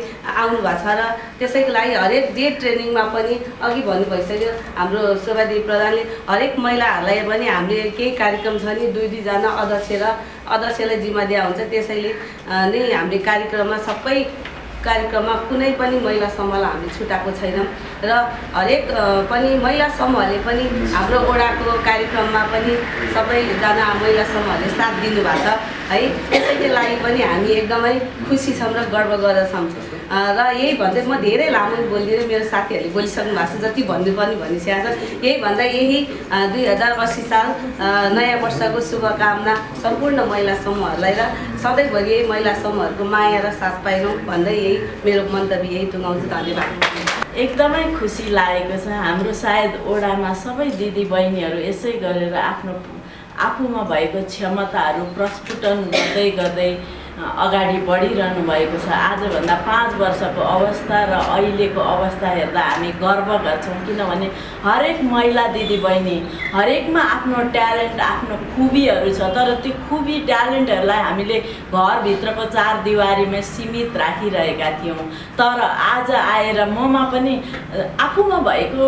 आउनु भएको छ र त्यसैको लागि हरेक जे ट्रेनिङमा पनि अघि भन्नु भइसक्यो। हाम्रो शोभादेवी प्रधानले हरेक महिलाहरूलाई पनि हामीले केही कार्यक्रम छ नि दुई दुईजना अध्यक्ष र अध्यक्षलाई जिम्मा दिया हुन्छ। त्यसैले नै हामीले कार्यक्रममा सबै कार्यक्रममा कुनै पनि महिला समूहलाई हामीले छुटाएको छैनौँ। र हरेक पनि महिला समूहले पनि हाम्रो ओडाको कार्यक्रममा पनि सबैजना महिला समूहले साथ दिनुभएको छ। है त्यसैको लागि पनि हामी एकदमै खुसी छौँ र गर्व गर्दछौँ। र यही भन्दै म धेरै लामो बोलिदिनँ मेरो साथीहरूले बोलिसक्नु भएको छ जति भन्नुपर्ने भनिसकेको छ यही भन्दा यही दुई हजार अस्सी साल नयाँ वर्षको शुभकामना सम्पूर्ण महिला समूहहरूलाई र सधैँभरि यही महिला समूहहरूको माया र साथ पाइनौँ भन्दै यही मेरो मन्तव्य यही टुङ्गाउँछु धन्यवाद। एकदमै खुसी लागेको छ हाम्रो सायद ओडामा सबै दिदी बहिनीहरू यसै गरेर आफ्नो आफूमा भएको क्षमताहरू प्रस्फुटन गर्दै गर्दै अगाडि बढिरहनु भएको छ। आजभन्दा पाँच वर्षको अवस्था र अहिलेको अवस्था हेर्दा हामी गर्व गर्छौँ। किनभने हरेक महिला दिदीबहिनी हरेकमा आफ्नो ट्यालेन्ट आफ्नो खुबीहरू छ तर त्यो खुबी ट्यालेन्टहरूलाई हामीले घरभित्रको चार दिवारीमा सीमित राखिरहेका थियौँ। तर आज आएर ममा पनि आफूमा भएको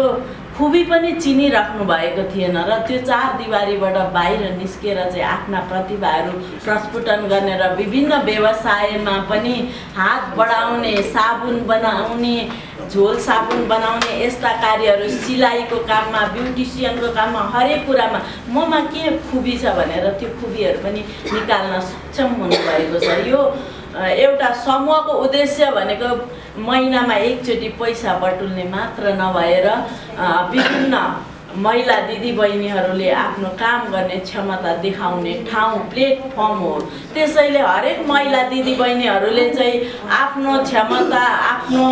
खुबी पनि चिनिराख्नु भएको थिएन र त्यो चार दिवारीबाट बाहिर निस्केर चाहिँ आफ्ना प्रतिभाहरू प्रस्फुटन गर्ने र विभिन्न व्यवसायमा पनि हात बढाउने साबुन बनाउने झोल साबुन बनाउने यस्ता कार्यहरू सिलाइको काममा ब्युटिसियनको काममा हरेक कुरामा ममा के खुबी छ भनेर त्यो खुबीहरू पनि निकाल्न सक्षम हुनुभएको छ। यो एउटा समूहको उद्देश्य भनेको महिनामा एकचोटि पैसा बटुल्ने मात्र नभएर विभिन्न महिला दिदीबहिनीहरूले आफ्नो काम गर्ने क्षमता देखाउने ठाउँ प्लेटफर्म हो। त्यसैले हरेक महिला दिदीबहिनीहरूले चाहिँ आफ्नो क्षमता आफ्नो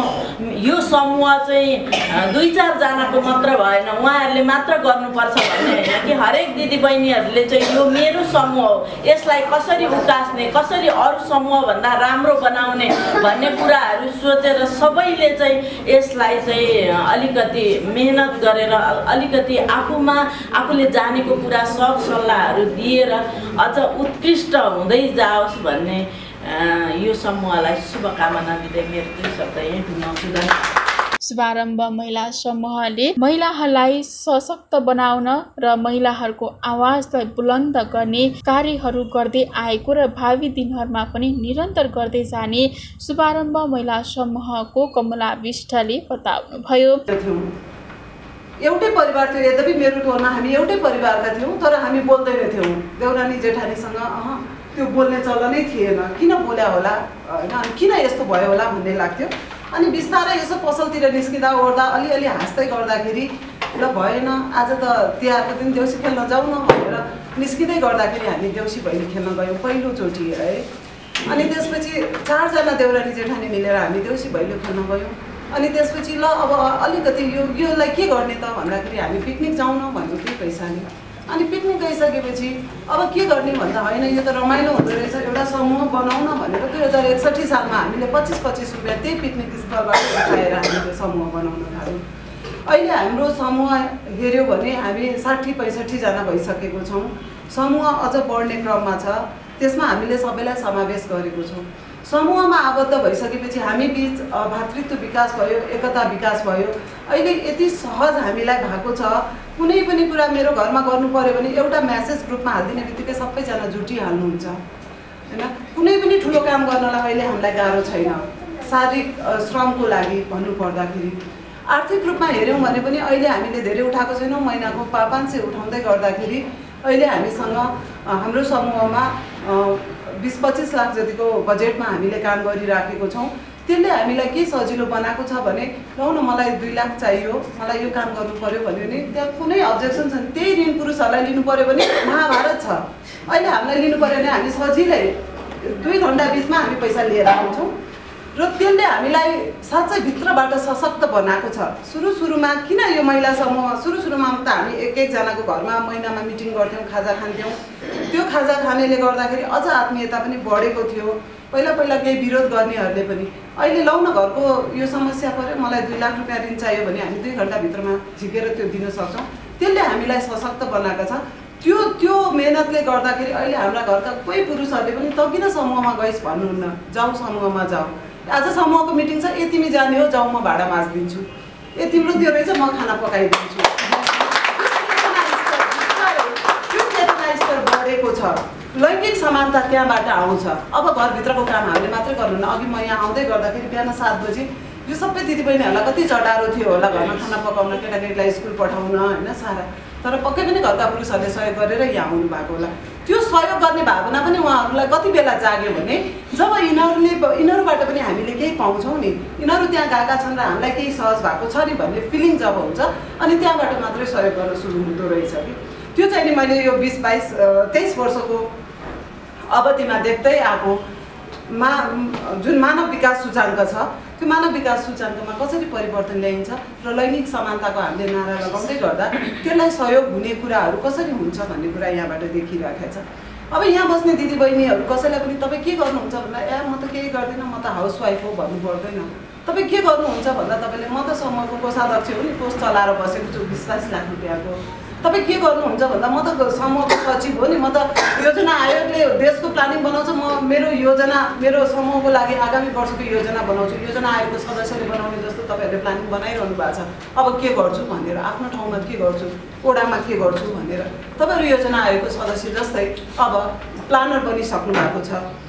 यो समूह चाहिँ दुई चारजनाको मात्र भएन उहाँहरूले मात्र गर्नुपर्छ भन्ने होइन कि हरेक दिदीबहिनीहरूले चाहिँ यो मेरो समूह हो। यसलाई कसरी उकास्ने कसरी अरू समूहभन्दा राम्रो बनाउने भन्ने कुराहरू सोचेर सबैले चाहिँ यसलाई चाहिँ अलिकति मेहनत गरेर अलिकति आफूमा आफूले जानेको कुरा सब सल्लाहहरू दिएर अझ उत्कृष्ट हुँदै जाओस् भन्ने यो समूहलाई शुभकामना दिँदै मेरो दुई शब्द यहीँ टुङ्गाउँछु शुभारम्भ महिला समूहले महिलाहरूलाई सशक्त बनाउन र महिलाहरूको आवाजलाई बुलन्द गर्ने कार्यहरू गर्दै आएको र भावी दिनहरूमा पनि निरन्तर गर्दै जाने शुभारम्भ महिला समूहको कमला विष्टले बताउनुभयो। एउटै परिवार थियो यद्यपि मेरो टोलमा हामी एउटै परिवारका थियौँ तर हामी बोल्दैनँ थियौँ देउरानी जेठानीसँग अह त्यो बोल्ने चलनै थिएन। किन बोल्या होला? होइन किन यस्तो भयो होला भन्ने लाग्थ्यो। अनि बिस्तारै यसो पसलतिर निस्किँदा ओर्दा अलिअलि हाँस्दै गर्दाखेरि ल भएन आज त तिहारको दिन देउसी खेल्न जाउँ न भनेर निस्किँदै गर्दाखेरि हामी देउसी भैली खेल्न गयौँ पहिलोचोटि है। अनि त्यसपछि चारजना देउरानी जेठानी मिलेर हामी देउसी भैलो खेल्न गयौँ। अनि त्यसपछि ल अब अलिकति यो योलाई के गर्ने त भन्दाखेरि हामी पिकनिक जाउँ न भन्यो त्यही पैसाले। अनि पिकनिक गइसकेपछि अब के गर्ने भन्दा होइन यो त रमाइलो हुँदो रहेछ एउटा समूह बनाउन भनेर दुई हजार एकसट्ठी सालमा हामीले पच्चिस पच्चिस रुपियाँ त्यही पिकनिक स्थलबाट उठाएर हामीले समूह बनाउन थाल्यौँ। अहिले हाम्रो समूह हेऱ्यो भने हामी साठी पैँसठीजना भइसकेको छौँ। समूह अझ बढ्ने क्रममा छ। त्यसमा हामीले सबैलाई समावेश गरेको छौँ। समूहमा आबद्ध भइसकेपछि हामी बिच भातृत्व विकास भयो एकता विकास भयो। अहिले यति सहज हामीलाई भएको छ। कुनै पनि कुरा मेरो घरमा गर्नु पऱ्यो भने एउटा म्यासेज ग्रुपमा हालिदिने बित्तिकै सबैजना जुटिहाल्नुहुन्छ। होइन? कुनै पनि ठुलो काम गर्नलाई अहिले हामीलाई गाह्रो छैन। शारीरिक श्रमको लागि भन्नु पर्दाखेरि आर्थिक रूपमा हेऱ्यौँ भने पनि अहिले हामीले धेरै उठाएको छैनौँ। महिनाको पा पाँच सय उठाउँदै गर्दाखेरि अहिले हामीसँग हाम्रो समूहमा बिस पच्चिस लाख जतिको बजेटमा हामीले काम गरिराखेको छौँ। त्यसले हामीलाई के सजिलो बनाएको छ भने लौ मलाई दुई लाख चाहियो मलाई यो काम गर्नु पऱ्यो भन्यो भने त्यहाँ कुनै अब्जेक्सन छैन। त्यही ऋण पुरुषहरूलाई लिनु पऱ्यो भने महाभारत छ। अहिले हामीलाई लिनु पऱ्यो भने हामी सजिलै दुई घन्टा बिचमा हामी पैसा लिएर आउँछौँ। र त्यसले हामीलाई साँच्चै भित्रबाट सशक्त बनाएको छ। सुरु सुरुमा किन यो महिला समूह सुरु सुरुमा त हामी एक एकजनाको घरमा महिनामा मिटिङ गर्थ्यौँ खाजा खान्थ्यौँ। त्यो खाजा खानेले गर्दाखेरि अझ आत्मीयता पनि बढेको थियो। पहिला पहिला केही विरोध गर्नेहरूले पनि अहिले लौ न घरको यो समस्या पऱ्यो मलाई दुई लाख रुपियाँ ऋण चाहियो भने हामी दुई घन्टाभित्रमा झिकेर त्यो दिन सक्छौँ। त्यसले हामीलाई सशक्त बनाएको छ। त्यो त्यो मेहनतले गर्दाखेरि अहिले हाम्रा घरका कोही पुरुषहरूले पनि त किन समूहमा गइस् भन्नुहुन्न। जाउँ समूहमा जाउँ आज समूहको मिटिङ छ ए तिमी जाने हो जाउँ म भाडा माझिदिन्छु। ए तिम्रो त्यो रहेछ म खाना पकाइदिन्छु। त्यो चेतना स्तर बढेको छ लैङ्गिक समानता त्यहाँबाट आउँछ। अब घरभित्रको काम हामीले मात्रै गर्नुहुन्न अघि म यहाँ आउँदै गर्दाखेरि बिहान सात बजी यो सबै दिदीबहिनीहरूलाई कति चटारो थियो होला घरमा खाना पकाउन केटाकेटीलाई स्कुल पठाउन होइन सारा। तर पक्कै पनि घरका पुरुषहरूले सहयोग गरेर यहाँ आउनु भएको होला। त्यो सहयोग गर्ने भावना पनि उहाँहरूलाई कति बेला जाग्यो भने जब यिनीहरूले यिनीहरूबाट पनि हामीले केही पाउँछौँ नि यिनीहरू त्यहाँ गएका छन् र हामीलाई केही सहज भएको छ नि भन्ने फिलिङ जब हुन्छ अनि त्यहाँबाट मात्रै सहयोग गर्न सुरु हुँदो रहेछ कि। त्यो चाहिँ नि मैले यो बिस बाइस तेइस वर्षको अवधिमा देख्दै आएको मा जुन मानव विकास सूचाङ्क छ त्यो मानव विकास सूचाङ्कमा कसरी परिवर्तन ल्याइन्छ र लैङ्गिक समानताको हामीले नारा लगाउँदै गर्दा त्यसलाई सहयोग हुने कुराहरू कसरी हुन्छ भन्ने कुरा यहाँबाट देखिरहेको छ। अब यहाँ बस्ने दिदीबहिनीहरू कसैलाई पनि तपाईँ के गर्नुहुन्छ भन्दा ए म त केही गर्दिनँ म त हाउसवाइफ हो भन्नु पर्दैन। तपाईँ के गर्नुहुन्छ भन्दा तपाईँले म त समूहको कोषाध्यक्ष हो नि कोष चलाएर बसेको छु बिस बाइस लाख रुपियाँको। तपाईँ के गर्नुहुन्छ भन्दा म त समूहको सचिव हो नि। म त योजना आयोगले देशको प्लानिङ बनाउँछ। म मेरो योजना मेरो समूहको लागि आगामी वर्षको योजना बनाउँछु। योजना आयोगको सदस्यले बनाउने जस्तो तपाईँहरूले प्लानिङ बनाइरहनु भएको छ। अब के गर्छु भनेर आफ्नो ठाउँमा के गर्छु ओडामा के गर्छु भनेर तपाईँहरू योजना आयोगको सदस्य जस्तै अब प्लानर बनिसक्नु भएको छ।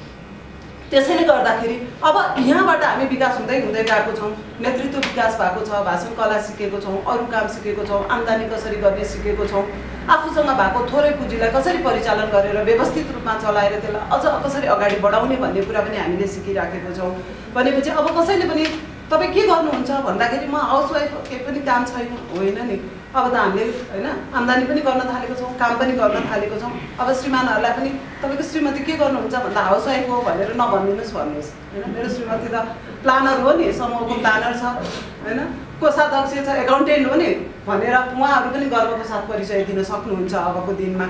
त्यसैले गर्दाखेरि अब यहाँबाट हामी विकास हुँदै हुँदै गएको छौँ नेतृत्व विकास भएको छ भाषण कला सिकेको छौँ अरू काम सिकेको छौँ आम्दानी कसरी गर्ने सिकेको छौँ आफूसँग भएको थोरै पुँजीलाई कसरी परिचालन गरेर व्यवस्थित रूपमा चलाएर त्यसलाई अझ कसरी अगाडि बढाउने भन्ने कुरा पनि हामीले सिकिराखेको छौँ। भनेपछि अब कसैले पनि तपाईँ के गर्नुहुन्छ भन्दाखेरि म हाउसवाइफ केही पनि काम छैन होइन नि। अब त हामीले होइन आम्दानी पनि गर्न थालेको छौँ काम पनि गर्न थालेको छौँ। अब श्रीमानहरूलाई पनि तपाईँको श्रीमती के गर्नुहुन्छ भन्दा हाउसवाइफ हो भनेर नभनिदिनुहोस् भन्नुहोस्। होइन मेरो श्रीमती त प्लानर हो नि समूहको प्लानर छ। होइन कोषाध्यक्ष छ एकाउन्टेन्ट हो नि भनेर उहाँहरू पनि गर्वको साथ परिचय दिन सक्नुहुन्छ अबको दिनमा।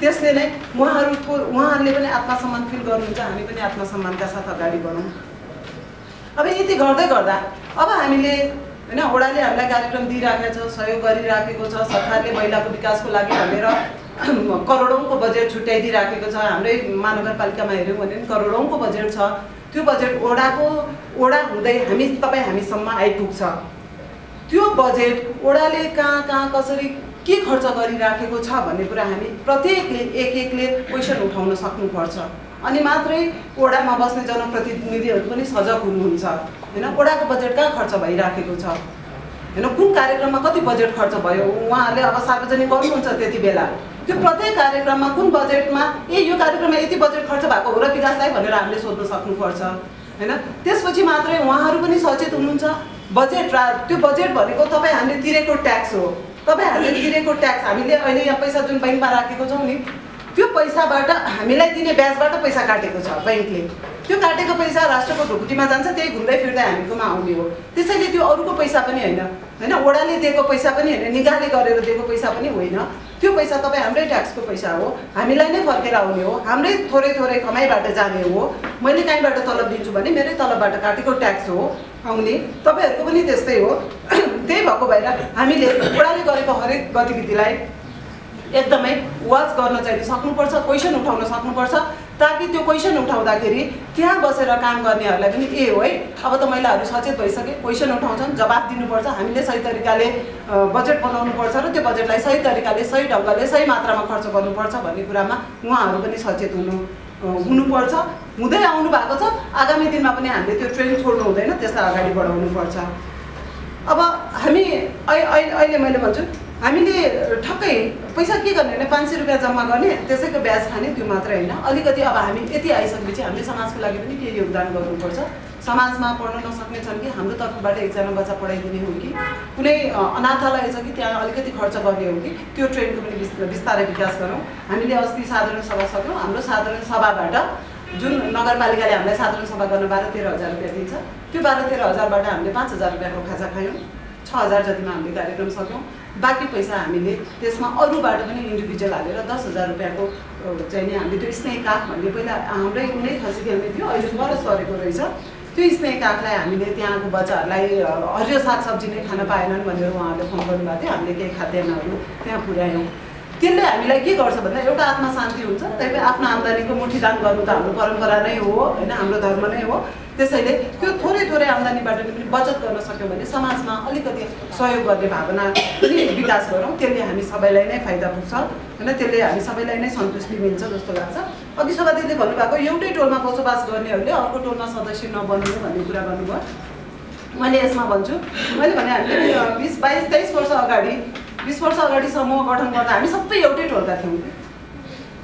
त्यसले नै उहाँहरूको उहाँहरूले पनि आत्मसम्मान फिल गर्नुहुन्छ हामी पनि आत्मसम्मानका साथ अगाडि बढौँ। अब यति गर्दै गर्दा अब हामीले होइन ओडाले हामीलाई कार्यक्रम दिइराखेको छ सहयोग गरिराखेको छ सरकारले महिलाको विकासको लागि भनेर <clears throat> करोडौँको बजेट छुट्याइदिइराखेको छ। हाम्रै महानगरपालिकामा हेऱ्यौँ भने करोडौँको बजेट छ। त्यो बजेट ओडाको ओडा हुँदै हामी तपाईँ हामीसम्म आइपुग्छ। त्यो बजेट ओडाले कहाँ कहाँ कसरी के खर्च गरिराखेको छ भन्ने कुरा हामी प्रत्येकले एक एकले क्वेसन उठाउन सक्नुपर्छ। अनि मात्रै ओडामा बस्ने जनप्रतिनिधिहरू पनि सजग हुनुहुन्छ। होइन? ओडाको बजेट कहाँ खर्च भइराखेको छ? होइन कुन कार्यक्रममा कति बजेट खर्च भयो? उहाँहरूले अब सार्वजनिक गर्नुहुन्छ त्यति बेला। त्यो प्रत्येक कार्यक्रममा कुन बजेटमा ए यो कार्यक्रममा यति बजेट खर्च भएको हो र विकासलाई भनेर हामीले सोध्न सक्नुपर्छ। होइन? त्यसपछि मात्रै उहाँहरू पनि सचेत हुनुहुन्छ। बजेट रा त्यो बजेट भनेको तपाईँ हामीले तिरेको ट्याक्स हो। तपाईँ हामीले तिरेको ट्याक्स हामीले अहिले यहाँ पैसा जुन ब्याङ्कमा राखेको छौँ नि त्यो पैसाबाट हामीलाई दिने ब्याजबाट पैसा काटेको छ ब्याङ्कले। त्यो काटेको पैसा राष्ट्रको ढुकुटीमा जान्छ त्यही घुम्दै फिर्दै हामीकोमा आउने हो। त्यसैले त्यो अरूको पैसा पनि होइन। होइन ओडाले दिएको पैसा पनि होइन निगाले गरेर दिएको पैसा पनि होइन। त्यो पैसा तपाईँ हाम्रै ट्याक्सको पैसा हो। हामीलाई नै फर्केर आउने हो। हाम्रै थोरै थोरै कमाइबाट जाने हो। मैले कहीँबाट तलब दिन्छु भने मेरै तलबबाट काटेको ट्याक्स हो आउने। तपाईँहरूको पनि त्यस्तै हो। <clears throat> त्यही भएको भएर हामीले ओडाले गरेको हरेक गतिविधिलाई एकदमै वाच गर्न चाहिँ सक्नुपर्छ क्वेसन उठाउन सक्नुपर्छ। ताकि त्यो क्वेसन उठाउँदाखेरि त्यहाँ बसेर काम गर्नेहरूलाई पनि ए हो है अब त महिलाहरू सचेत भइसके क्वेसन उठाउँछन् जवाब दिनुपर्छ हामीले सही तरिकाले बजेट बनाउनुपर्छ र त्यो बजेटलाई सही तरिकाले सही ढङ्गले सही मात्रामा खर्च गर्नुपर्छ भन्ने कुरामा उहाँहरू पनि सचेत हुनु हुनुपर्छ। हुँदै आउनु भएको छ। आगामी दिनमा पनि हामीले त्यो ट्रेन छोड्नु हुँदैन त्यसलाई अगाडि बढाउनुपर्छ अब हामी अहिले मैले भन्छु हामीले ठक्कै पैसा के गर्ने भने पाँच सय रुपियाँ जम्मा गर्ने त्यसैको ब्याज खाने त्यो मात्रै होइन। अलिकति अब हामी यति आइसकेपछि हामीले समाजको लागि पनि केही योगदान गर्नुपर्छ। समाजमा पढ्न नसक्ने छन् कि हाम्रो तर्फबाट एकजना बच्चा पढाइदिने हो कि कुनै अनाथालय छ कि त्यहाँ अलिकति खर्च गर्ने हो कि त्यो ट्रेनको पनि बिस- बिस्तारै विकास गरौँ। हामीले अस्ति साधारण सभा सक्यौँ। हाम्रो साधारण सभाबाट जुन नगरपालिकाले हामीलाई साधारण सभा गर्न बाह्र तेह्र हजार रुपियाँ दिन्छ त्यो बाह्र तेह्र हजारबाट हामीले पाँच हजार रुपियाँको खाजा खायौँ। छ हजार जतिमा हामीले कार्यक्रम सक्यौँ। बाँकी पैसा हामीले त्यसमा अरूबाट पनि इन्डिभिजुअल हालेर दस हजार रुपियाँको चाहिँ नि हामीले त्यो स्नेह काठ भन्ने पहिला हाम्रै कुनै खसी खेल्ने थियो अहिले पर सरेको रहेछ। त्यो स्नेह काठलाई हामीले त्यहाँको बच्चाहरूलाई हरियो सागसब्जी नै खान पाएनन् भनेर उहाँहरूले फोन गर्नुभएको थियो। हामीले केही खाद्यान्नहरू त्यहाँ पुर्यायौँ त्यसले हामीलाई के गर्छ भन्दा एउटा आत्मा शान्ति हुन्छ त्यही आफ्नो आम्दानीको मुठीदान गर्नु त हाम्रो परम्परा नै हो होइन हाम्रो धर्म नै हो। त्यसैले त्यो थोरै थोरै आम्दानीबाट पनि बचत गर्न सक्यौँ भने समाजमा अलिकति सहयोग गर्ने भावना पनि विकास गरौँ। त्यसले हामी सबैलाई नै फाइदा पुग्छ होइन त्यसले हामी सबैलाई नै सन्तुष्टि मिल्छ जस्तो लाग्छ। अघि सभादेखिले भन्नुभएको एउटै टोलमा बसोबास गर्नेहरूले अर्को टोलमा सदस्य नबन्नु भन्ने कुरा गर्नुभयो। मैले यसमा भन्छु मैले भने हामीले बिस बाइस तेइस वर्ष अगाडि बिस वर्ष अगाडि समूह गठन गर्दा हामी सबै एउटै टोलका थियौँ।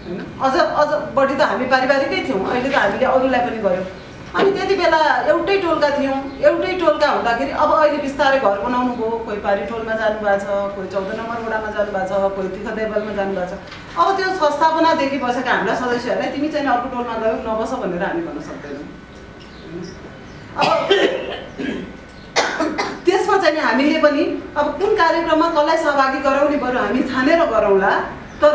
होइन? अझ अझ बढी त हामी पारिवारिकै थियौँ। अहिले त हामीले अरूलाई पनि गऱ्यौँ अनि त्यति बेला एउटै टोलका थियौँ। एउटै टोलका हुँदाखेरि अब अहिले बिस्तारै घर बनाउनु भयो। कोही पारी टोलमा जानुभएको छ कोही चौध नम्बर वडामा जानुभएको छ कोही तीर्थ देवलमा जानुभएको छ। अब त्यो संस्थापनादेखि बसेका हाम्रा सदस्यहरूलाई तिमी चाहिँ अर्को टोलमा गयौ नबस भनेर हामी भन्न सक्दैनौँ। अब <laughs> त्यसमा चाहिँ हामीले पनि अब कुन कार्यक्रममा कसलाई सहभागी गराउने बरु हामी छानेर गरौँला। तर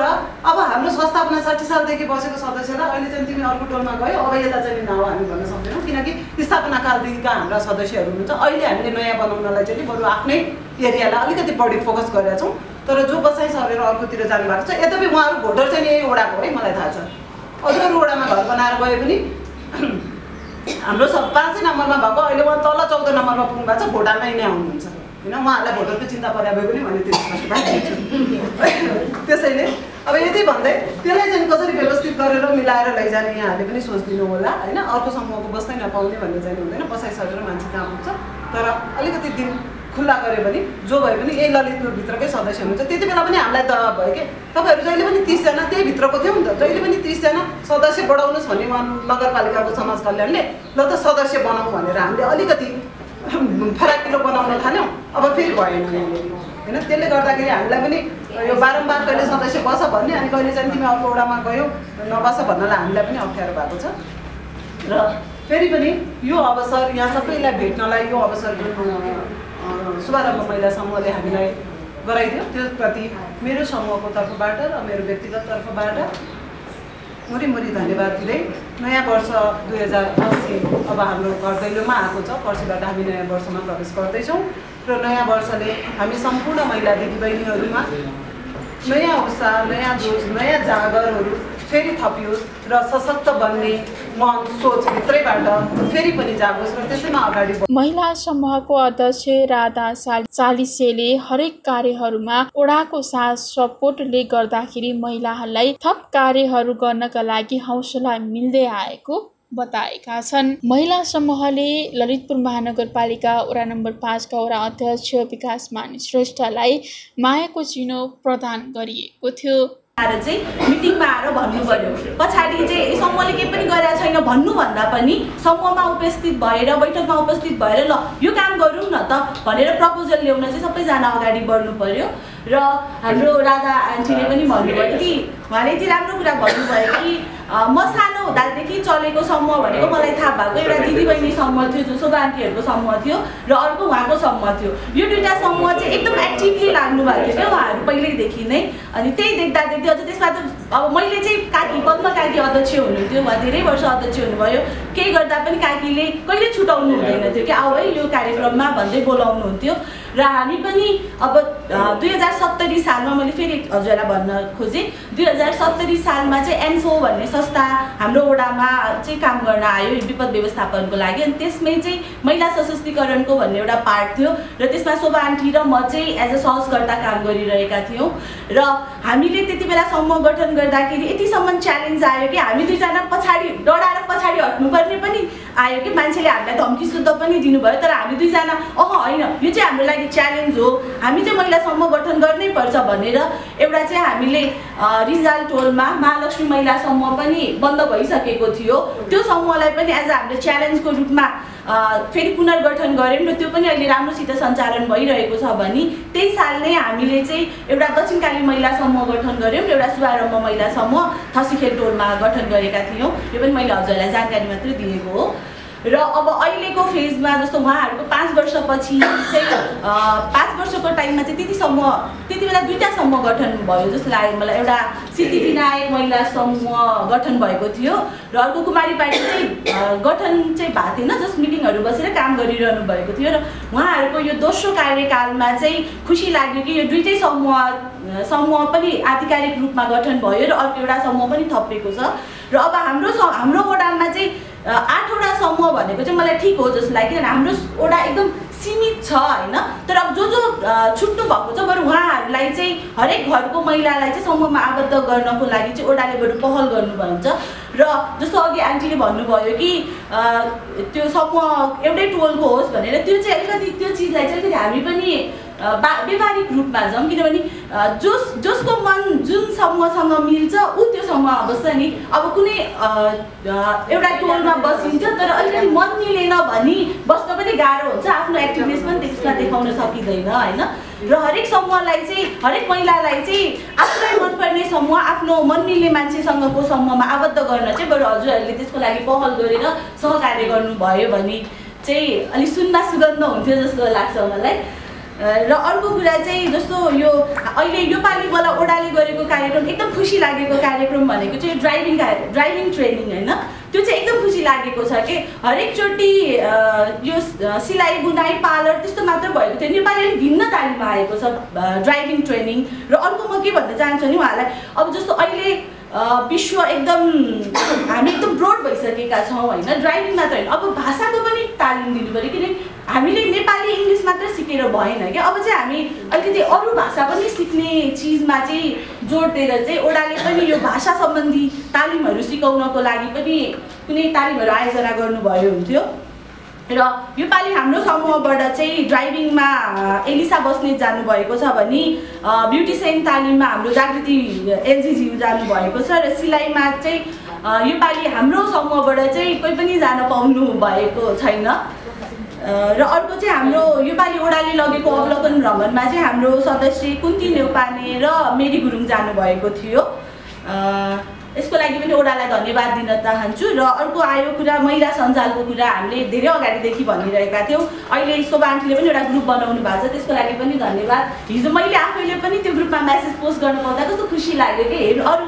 अब हाम्रो संस्थापना साठी सालदेखि बसेको सदस्यलाई अहिले चाहिँ तिमी अर्को टोलमा गयो अब यता चाहिँ नहो हामी भन्न सक्दैनौँ। किनकि स्थापना कालदेखिका हाम्रा सदस्यहरू हुनुहुन्छ। अहिले हामीले नयाँ बनाउनलाई चाहिँ बरु आफ्नै एरियालाई अलिकति बढी फोकस गरेका छौँ। तर जो बसाइ सरेर अर्कोतिर जानुभएको छ यद्यपि उहाँहरू भोटर चाहिँ यही वडाको है मलाई थाहा छ। अरू अरू वडामा घर बनाएर गए पनि। हाम्रो पाँचै नम्बरमा भएको अहिले उहाँ तल चौध नम्बरमा पुग्नु भएको छ भोटामै नै आउनुहुन्छ। होइन उहाँहरूलाई भोटरको चिन्ता भए पनि मैले त्यो त्यसैले अब यति भन्दै त्यसलाई चाहिँ कसरी व्यवस्थित गरेर मिलाएर लैजाने यहाँहरूले पनि सोचिदिनु होला होइन? अर्को समूहको बस्नै नपाउने भन्ने चाहिँ हुँदैन बसाइ सरेर मान्छे कहाँ पुग्छ तर अलिकति दिन खुल्ला गऱ्यो भने जो भए पनि यही ललितपुरभित्रकै सदस्य हुनुहुन्छ। त्यति बेला पनि हामीलाई दबाब भयो कि? तपाईँहरू जहिले पनि तिसजना त्यही भित्रको थियो नि त। जहिले पनि तिसजना सदस्य बढाउनुहोस् भन्ने उहाँ नगरपालिकाको समाज कल्याणले ल त सदस्य बनाऊ भनेर हामीले अलिकति <clears throat> फराकिलो बनाउन थाल्यौँ। अब फेरि भएन होइन? त्यसले गर्दाखेरि हामीलाई पनि यो बारम्बार कहिले सदस्य बस भन्ने अनि कहिले चाहिँ तिमी अर्को वडामा गयो नबस भन्नलाई हामीलाई पनि अप्ठ्यारो भएको छ। र फेरि पनि यो अवसर यहाँ सबैलाई भेट्नलाई यो अवसर शुभारम्भ महिला समूहले हामीलाई गराइदियो त्यसप्रति मेरो समूहको तर्फबाट र मेरो व्यक्तिगत तर्फबाट मुरी धन्यवाद दिँदै नयाँ वर्ष दुई हजार अस्सी अब हाम्रो घर दैलोमा आएको छ। पर्सिबाट हामी नयाँ वर्षमा प्रवेश गर्दैछौँ र नयाँ वर्षले हामी सम्पूर्ण महिला दिदीबहिनीहरूमा नयाँ उत्साह नयाँ जोस नयाँ जागरहरू फेरि थपियोस् र सशक्त बन्ने मन सोच भित्रैबाट फेरि पनि जागोस् र त्यसैमा अगाडि महिला समूहको अध्यक्ष राधा साल चालिसेले हरेक कार्यहरूमा ओडाको साथ सपोर्टले गर्दाखेरि महिलाहरूलाई थप कार्यहरू गर्नका लागि हौसला मिल्दै आएको बताएका छन्। महिला समूहले ललितपुर महानगरपालिका वडा नम्बर पाँचका वडा अध्यक्ष विकास मानी श्रेष्ठलाई मायाको चिनो प्रदान गरिएको थियो। आएर चाहिँ मिटिङमा आएर भन्नु पर्यो पछाडि चाहिँ समूहले केही पनि गरेका छैन। भन्नुभन्दा पनि समूहमा उपस्थित भएर बैठकमा उपस्थित भएर ल यो काम गरौँ न त भनेर प्रपोजल ल्याउन चाहिँ सबैजना अगाडि बढ्नु पर्यो र हाम्रो राधा आन्टीले पनि भन्नुभयो कि उहाँले यति राम्रो कुरा भन्नुभयो कि म सानो हुँदादेखि चलेको समूह भनेको मलाई थाहा भएको एउटा दिदीबहिनी समूह थियो जो शोभा आन्टीहरूको समूह थियो र अर्को उहाँको समूह थियो। यो दुइटा समूह चाहिँ एकदम एक्टिभली लाग्नु भएको थियो क्या उहाँहरू पहिल्यैदेखि नै। अनि त्यही देख्दा देख्दै अझ त्यसमा त अब मैले चाहिँ काकी पद्म काकी अध्यक्ष हुनुहुन्थ्यो उहाँ धेरै वर्ष अध्यक्ष हुनुभयो। केही गर्दा पनि काकीले कहिले छुटाउनु हुँदैन थियो कि आऊ है यो कार्यक्रममा भन्दै बोलाउनुहुन्थ्यो। र हामी पनि अब दुई हजार सत्तरी सालमा मैले फेरि हजुरलाई भन्न खोजेँ। दुई हजार सत्तरी सालमा चाहिँ एन्फो भन्ने संस्था हाम्रो वडामा चाहिँ काम गर्न आयो विपद व्यवस्थापनको लागि। अनि त्यसमै चाहिँ महिला सशक्तिकरणको भन्ने एउटा पार्ट थियो र त्यसमा शोभा आन्टी र म चाहिँ एज अ सहजकर्ता काम गरिरहेका थियौँ। र हामीले त्यति बेला समूह गठन गर्दाखेरि यतिसम्म च्यालेन्ज आयो कि हामी दुईजना पछाडि डढाएर पछाडि हट्नुपर्ने पनि आयो कि मान्छेले हामीलाई धम्की शुद्ध पनि दिनुभयो तर हामी दुईजना अह होइन यो चाहिँ हाम्रो लागि च्यालेन्ज हो। हामी चाहिँ महिला समूह गठन गर्नै पर्छ भनेर एउटा चाहिँ हामीले रिजाल टोलमा महालक्ष्मी महिला समूह पनि बन्द भइसकेको थियो। त्यो समूहलाई पनि एज हामीले च्यालेन्जको रूपमा फेरि पुनर्गठन गऱ्यौँ र त्यो पनि अहिले राम्रोसित सञ्चालन भइरहेको छ भने त्यही साल नै हामीले चाहिँ एउटा दक्षिणकाली महिला समूह गठन गऱ्यौँ र एउटा शुभारम्भ महिला समूह थसीखेल टोलमा गठन गरेका थियौँ। यो पनि मैले हजुरलाई जानकारी मात्रै दिएको हो। र अब अहिलेको फेजमा जस्तो उहाँहरूको पाँच वर्षपछि चाहिँ पाँच वर्षको टाइममा चाहिँ त्यति समूह त्यति बेला दुईवटा समूह गठन भयो जस्तो लाग्यो। मलाई एउटा सिद्धिविनायक महिला समूह गठन भएको थियो र अर्को कुमारी पार्टी चाहिँ गठन चाहिँ भएको थिएन जस्ट मिटिङहरू बसेर काम गरिरहनु भएको थियो र उहाँहरूको यो दोस्रो कार्यकालमा चाहिँ खुसी लाग्यो कि यो दुइटै समूह समूह पनि आधिकारिक रूपमा गठन भयो र अर्को एउटा समूह पनि थपिएको छ। र अब हाम्रो हाम्रो वडामा चाहिँ आठवटा समूह भनेको चाहिँ मलाई ठिक हो जस्तो लाग्यो किनभने हाम्रो वडा एकदम सीमित छ होइन? तर अब जो जो छुट्नु भएको छ बरु उहाँहरूलाई चाहिँ हरेक घरको महिलालाई चाहिँ समूहमा आबद्ध गर्नको लागि चाहिँ ओडाले बरु पहल गर्नुभएको हुन्छ र जस्तो अघि आन्टीले भन्नुभयो कि त्यो समूह एउटै टोलको होस् भनेर त्यो चाहिँ अलिकति त्यो चिजलाई चाहिँ अलिकति हामी पनि बा व्यावहारिक रूपमा जाउँ किनभने जोस जसको मन जुन समूहसँग मिल्छ ऊ त्यो समूह बस्छ नि अब कुनै एउटा टोलमा बसिन्छ तर अलिकति मन मिलेन भने बस्न पनि गाह्रो हुन्छ आफ्नो एक्टिभनेस पनि त्यसमा देखाउन सकिँदैन होइन? र हरेक समूहलाई चाहिँ हरेक महिलालाई चाहिँ आफूलाई मनपर्ने समूह आफ्नो मन मिल्ने मान्छेसँगको समूहमा आबद्ध गर्न चाहिँ बरु हजुरहरूले त्यसको लागि पहल गरेर सहकार्य गर्नुभयो भने चाहिँ अलिक सुन्दा सुगन्ध हुन्थ्यो जस्तो लाग्छ मलाई। र अर्को कुरा चाहिँ जस्तो यो अहिले योपालि मलाई ओडाले गरेको कार्यक्रम एकदम खुसी लागेको कार्यक्रम भनेको चाहिँ ड्राइभिङ ड्राइभिङ ट्रेनिङ होइन। त्यो चाहिँ एकदम खुसी लागेको छ कि हरेकचोटि यो सिलाइ बुनाइ पार्लर त्यस्तो मात्र भएको थियो। नेपाली अलिक भिन्न तालिम आएको छ ड्राइभिङ ट्रेनिङ। र अर्को म के भन्न चाहन्छु नि उहाँलाई अब जस्तो अहिले विश्व एकदम हामी एकदम ब्रोड भइसकेका छौँ होइन। ड्राइभिङ मात्र होइन। अब भाषाको पनि तालिम दिनु पऱ्यो किनभने हामीले नेपाली इङ्ग्लिस मात्र सिकेर भएन क्या। अब चाहिँ हामी अलिकति अरू भाषा पनि सिक्ने चिजमा चाहिँ जोड दिएर चाहिँ ओडाले पनि यो भाषा सम्बन्धी तालिमहरू सिकाउनको लागि पनि कुनै तालिमहरू आयोजना गर्नुभयो हुन्थ्यो। र योपालि हाम्रो समूहबाट चाहिँ ड्राइभिङमा एलिसा बस्नेत जानुभएको छ भने ब्युटिसियन तालिममा हाम्रो जागृति एलजिज्यू जानुभएको छ र सिलाइमा चाहिँ योपालि हाम्रो समूहबाट चाहिँ कोही पनि जान पाउनु भएको छैन। र अर्को चाहिँ हाम्रो योपालि ओडाले लगेको अवलोकन भ्रमणमा चाहिँ हाम्रो सदस्य कुन्ती नेउपाने र मेरी गुरुङ जानुभएको थियो। यसको लागि पनि ओडालाई धन्यवाद दिन चाहन्छु र अर्को आयो कुरा महिला सञ्जालको कुरा हामीले धेरै अगाडिदेखि भनिरहेका थियौँ। अहिले शोभा आन्टीले पनि एउटा ग्रुप बनाउनु भएको छ त्यसको लागि पनि धन्यवाद। हिजो मैले आफैले पनि त्यो ग्रुपमा म्यासेज पोस्ट गर्नु पाउँदा कस्तो खुसी लाग्यो कि? हेर्नु अरू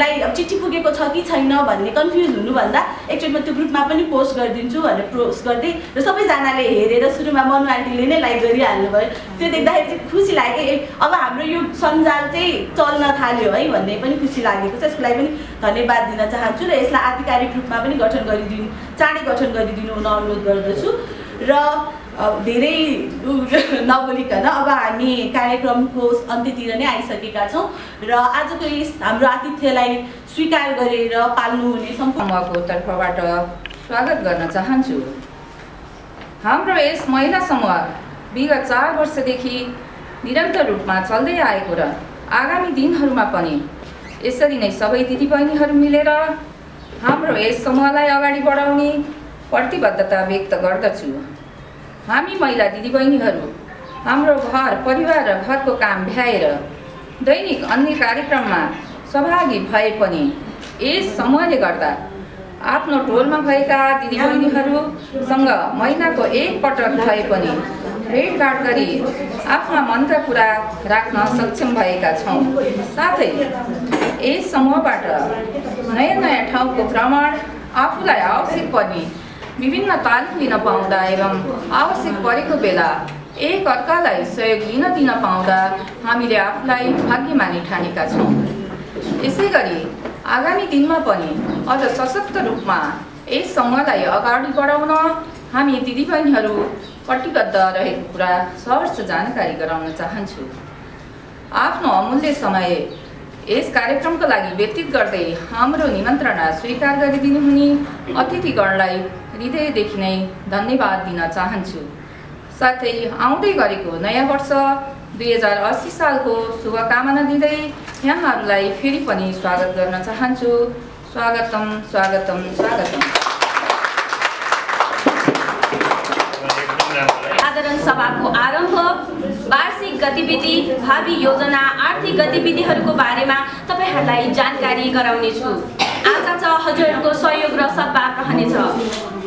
लाई अब चिठी पुगेको छ कि छैन भन्ने कन्फ्युज हुनुभन्दा एकचोटि म त्यो ग्रुपमा पनि पोस्ट गरिदिन्छु भनेर पोस्ट गर्दै र सबैजनाले हेरेर सुरुमा मनु आन्टीले नै लाइक गरिहाल्नु भयो त्यो देख्दाखेरि चाहिँ खुसी लाग्यो। ए अब हाम्रो यो सञ्जाल चाहिँ चल्न थाल्यो है भन्ने पनि खुसी लागेको छ। यसको लागि पनि धन्यवाद दिन चाहन्छु र यसलाई आधिकारिक रूपमा पनि गठन गरिदिनु चाँडै गठन गरिदिनु हुन अनुरोध गर्दछु। र धेरै <laughs> नबोलिकन अब हामी कार्यक्रमको अन्त्यतिर नै आइसकेका छौँ र आजको यस हाम्रो आतिथ्यलाई स्वीकार गरेर पाल्नुहुने समूहको तर्फबाट स्वागत गर्न चाहन्छु। हाम्रो यस महिला समूह विगत चार वर्षदेखि निरन्तर रूपमा चल्दै आएको र आगामी दिनहरूमा पनि यसरी नै सबै दिदीबहिनीहरू मिलेर हाम्रो यस समूहलाई अगाडि बढाउने प्रतिबद्धता व्यक्त गर्दछु। हामी महिला दिदीबहिनीहरू हाम्रो घर परिवार र घरको काम भ्याएर दैनिक अन्य कार्यक्रममा सहभागी भए पनि यस समूहले गर्दा आफ्नो टोलमा भएका दिदीबहिनीहरूसँग महिनाको एकपटक भए पनि भेटघाट गरी आफ्ना मनका कुरा राख्न सक्षम भएका छौँ। साथै यस समूहबाट नयाँ नयाँ ठाउँको भ्रमण आफूलाई आवश्यक पर्ने विभिन्न तालिम लिन पाउँदा एवं आवश्यक परेको बेला एक अर्कालाई सहयोग लिन दिन पाउँदा हामीले आफूलाई भाग्यमानी ठानेका छौँ। यसै गरी आगामी दिनमा पनि अझ सशक्त रूपमा यस समूहलाई अगाडि बढाउन हामी दिदीबहिनीहरू कटिबद्ध रहेको कुरा सहर्ष जानकारी गराउन चाहन्छु। आफ्नो अमूल्य समय यस कार्यक्रमको लागि व्यतीत गर्दै हाम्रो निमन्त्रणा स्वीकार गरिदिनु हुने अतिथिगणलाई हृदयदेखि नै धन्यवाद दिन चाहन्छु। साथै आउँदै गरेको नयाँ वर्ष दुई हजार अस्सी सालको शुभकामना दिँदै यहाँहरूलाई फेरि पनि स्वागत गर्न चाहन्छु। स्वागतम स्वागतम स्वागतम। साधारण सभाको आरम्भ वार्षिक गतिविधि भावी योजना आर्थिक गतिविधिहरूको बारेमा तपाईँहरूलाई जानकारी गराउनेछु। आशा छ हजुरहरूको सहयोग र सद्भाव रहनेछ।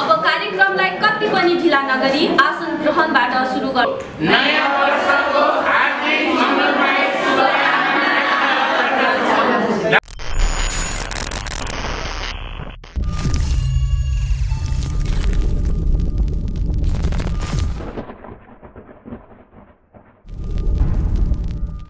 अब कार्यक्रमलाई कति पनि ढिला नगरी आसन ग्रहणबाट सुरु गर्नु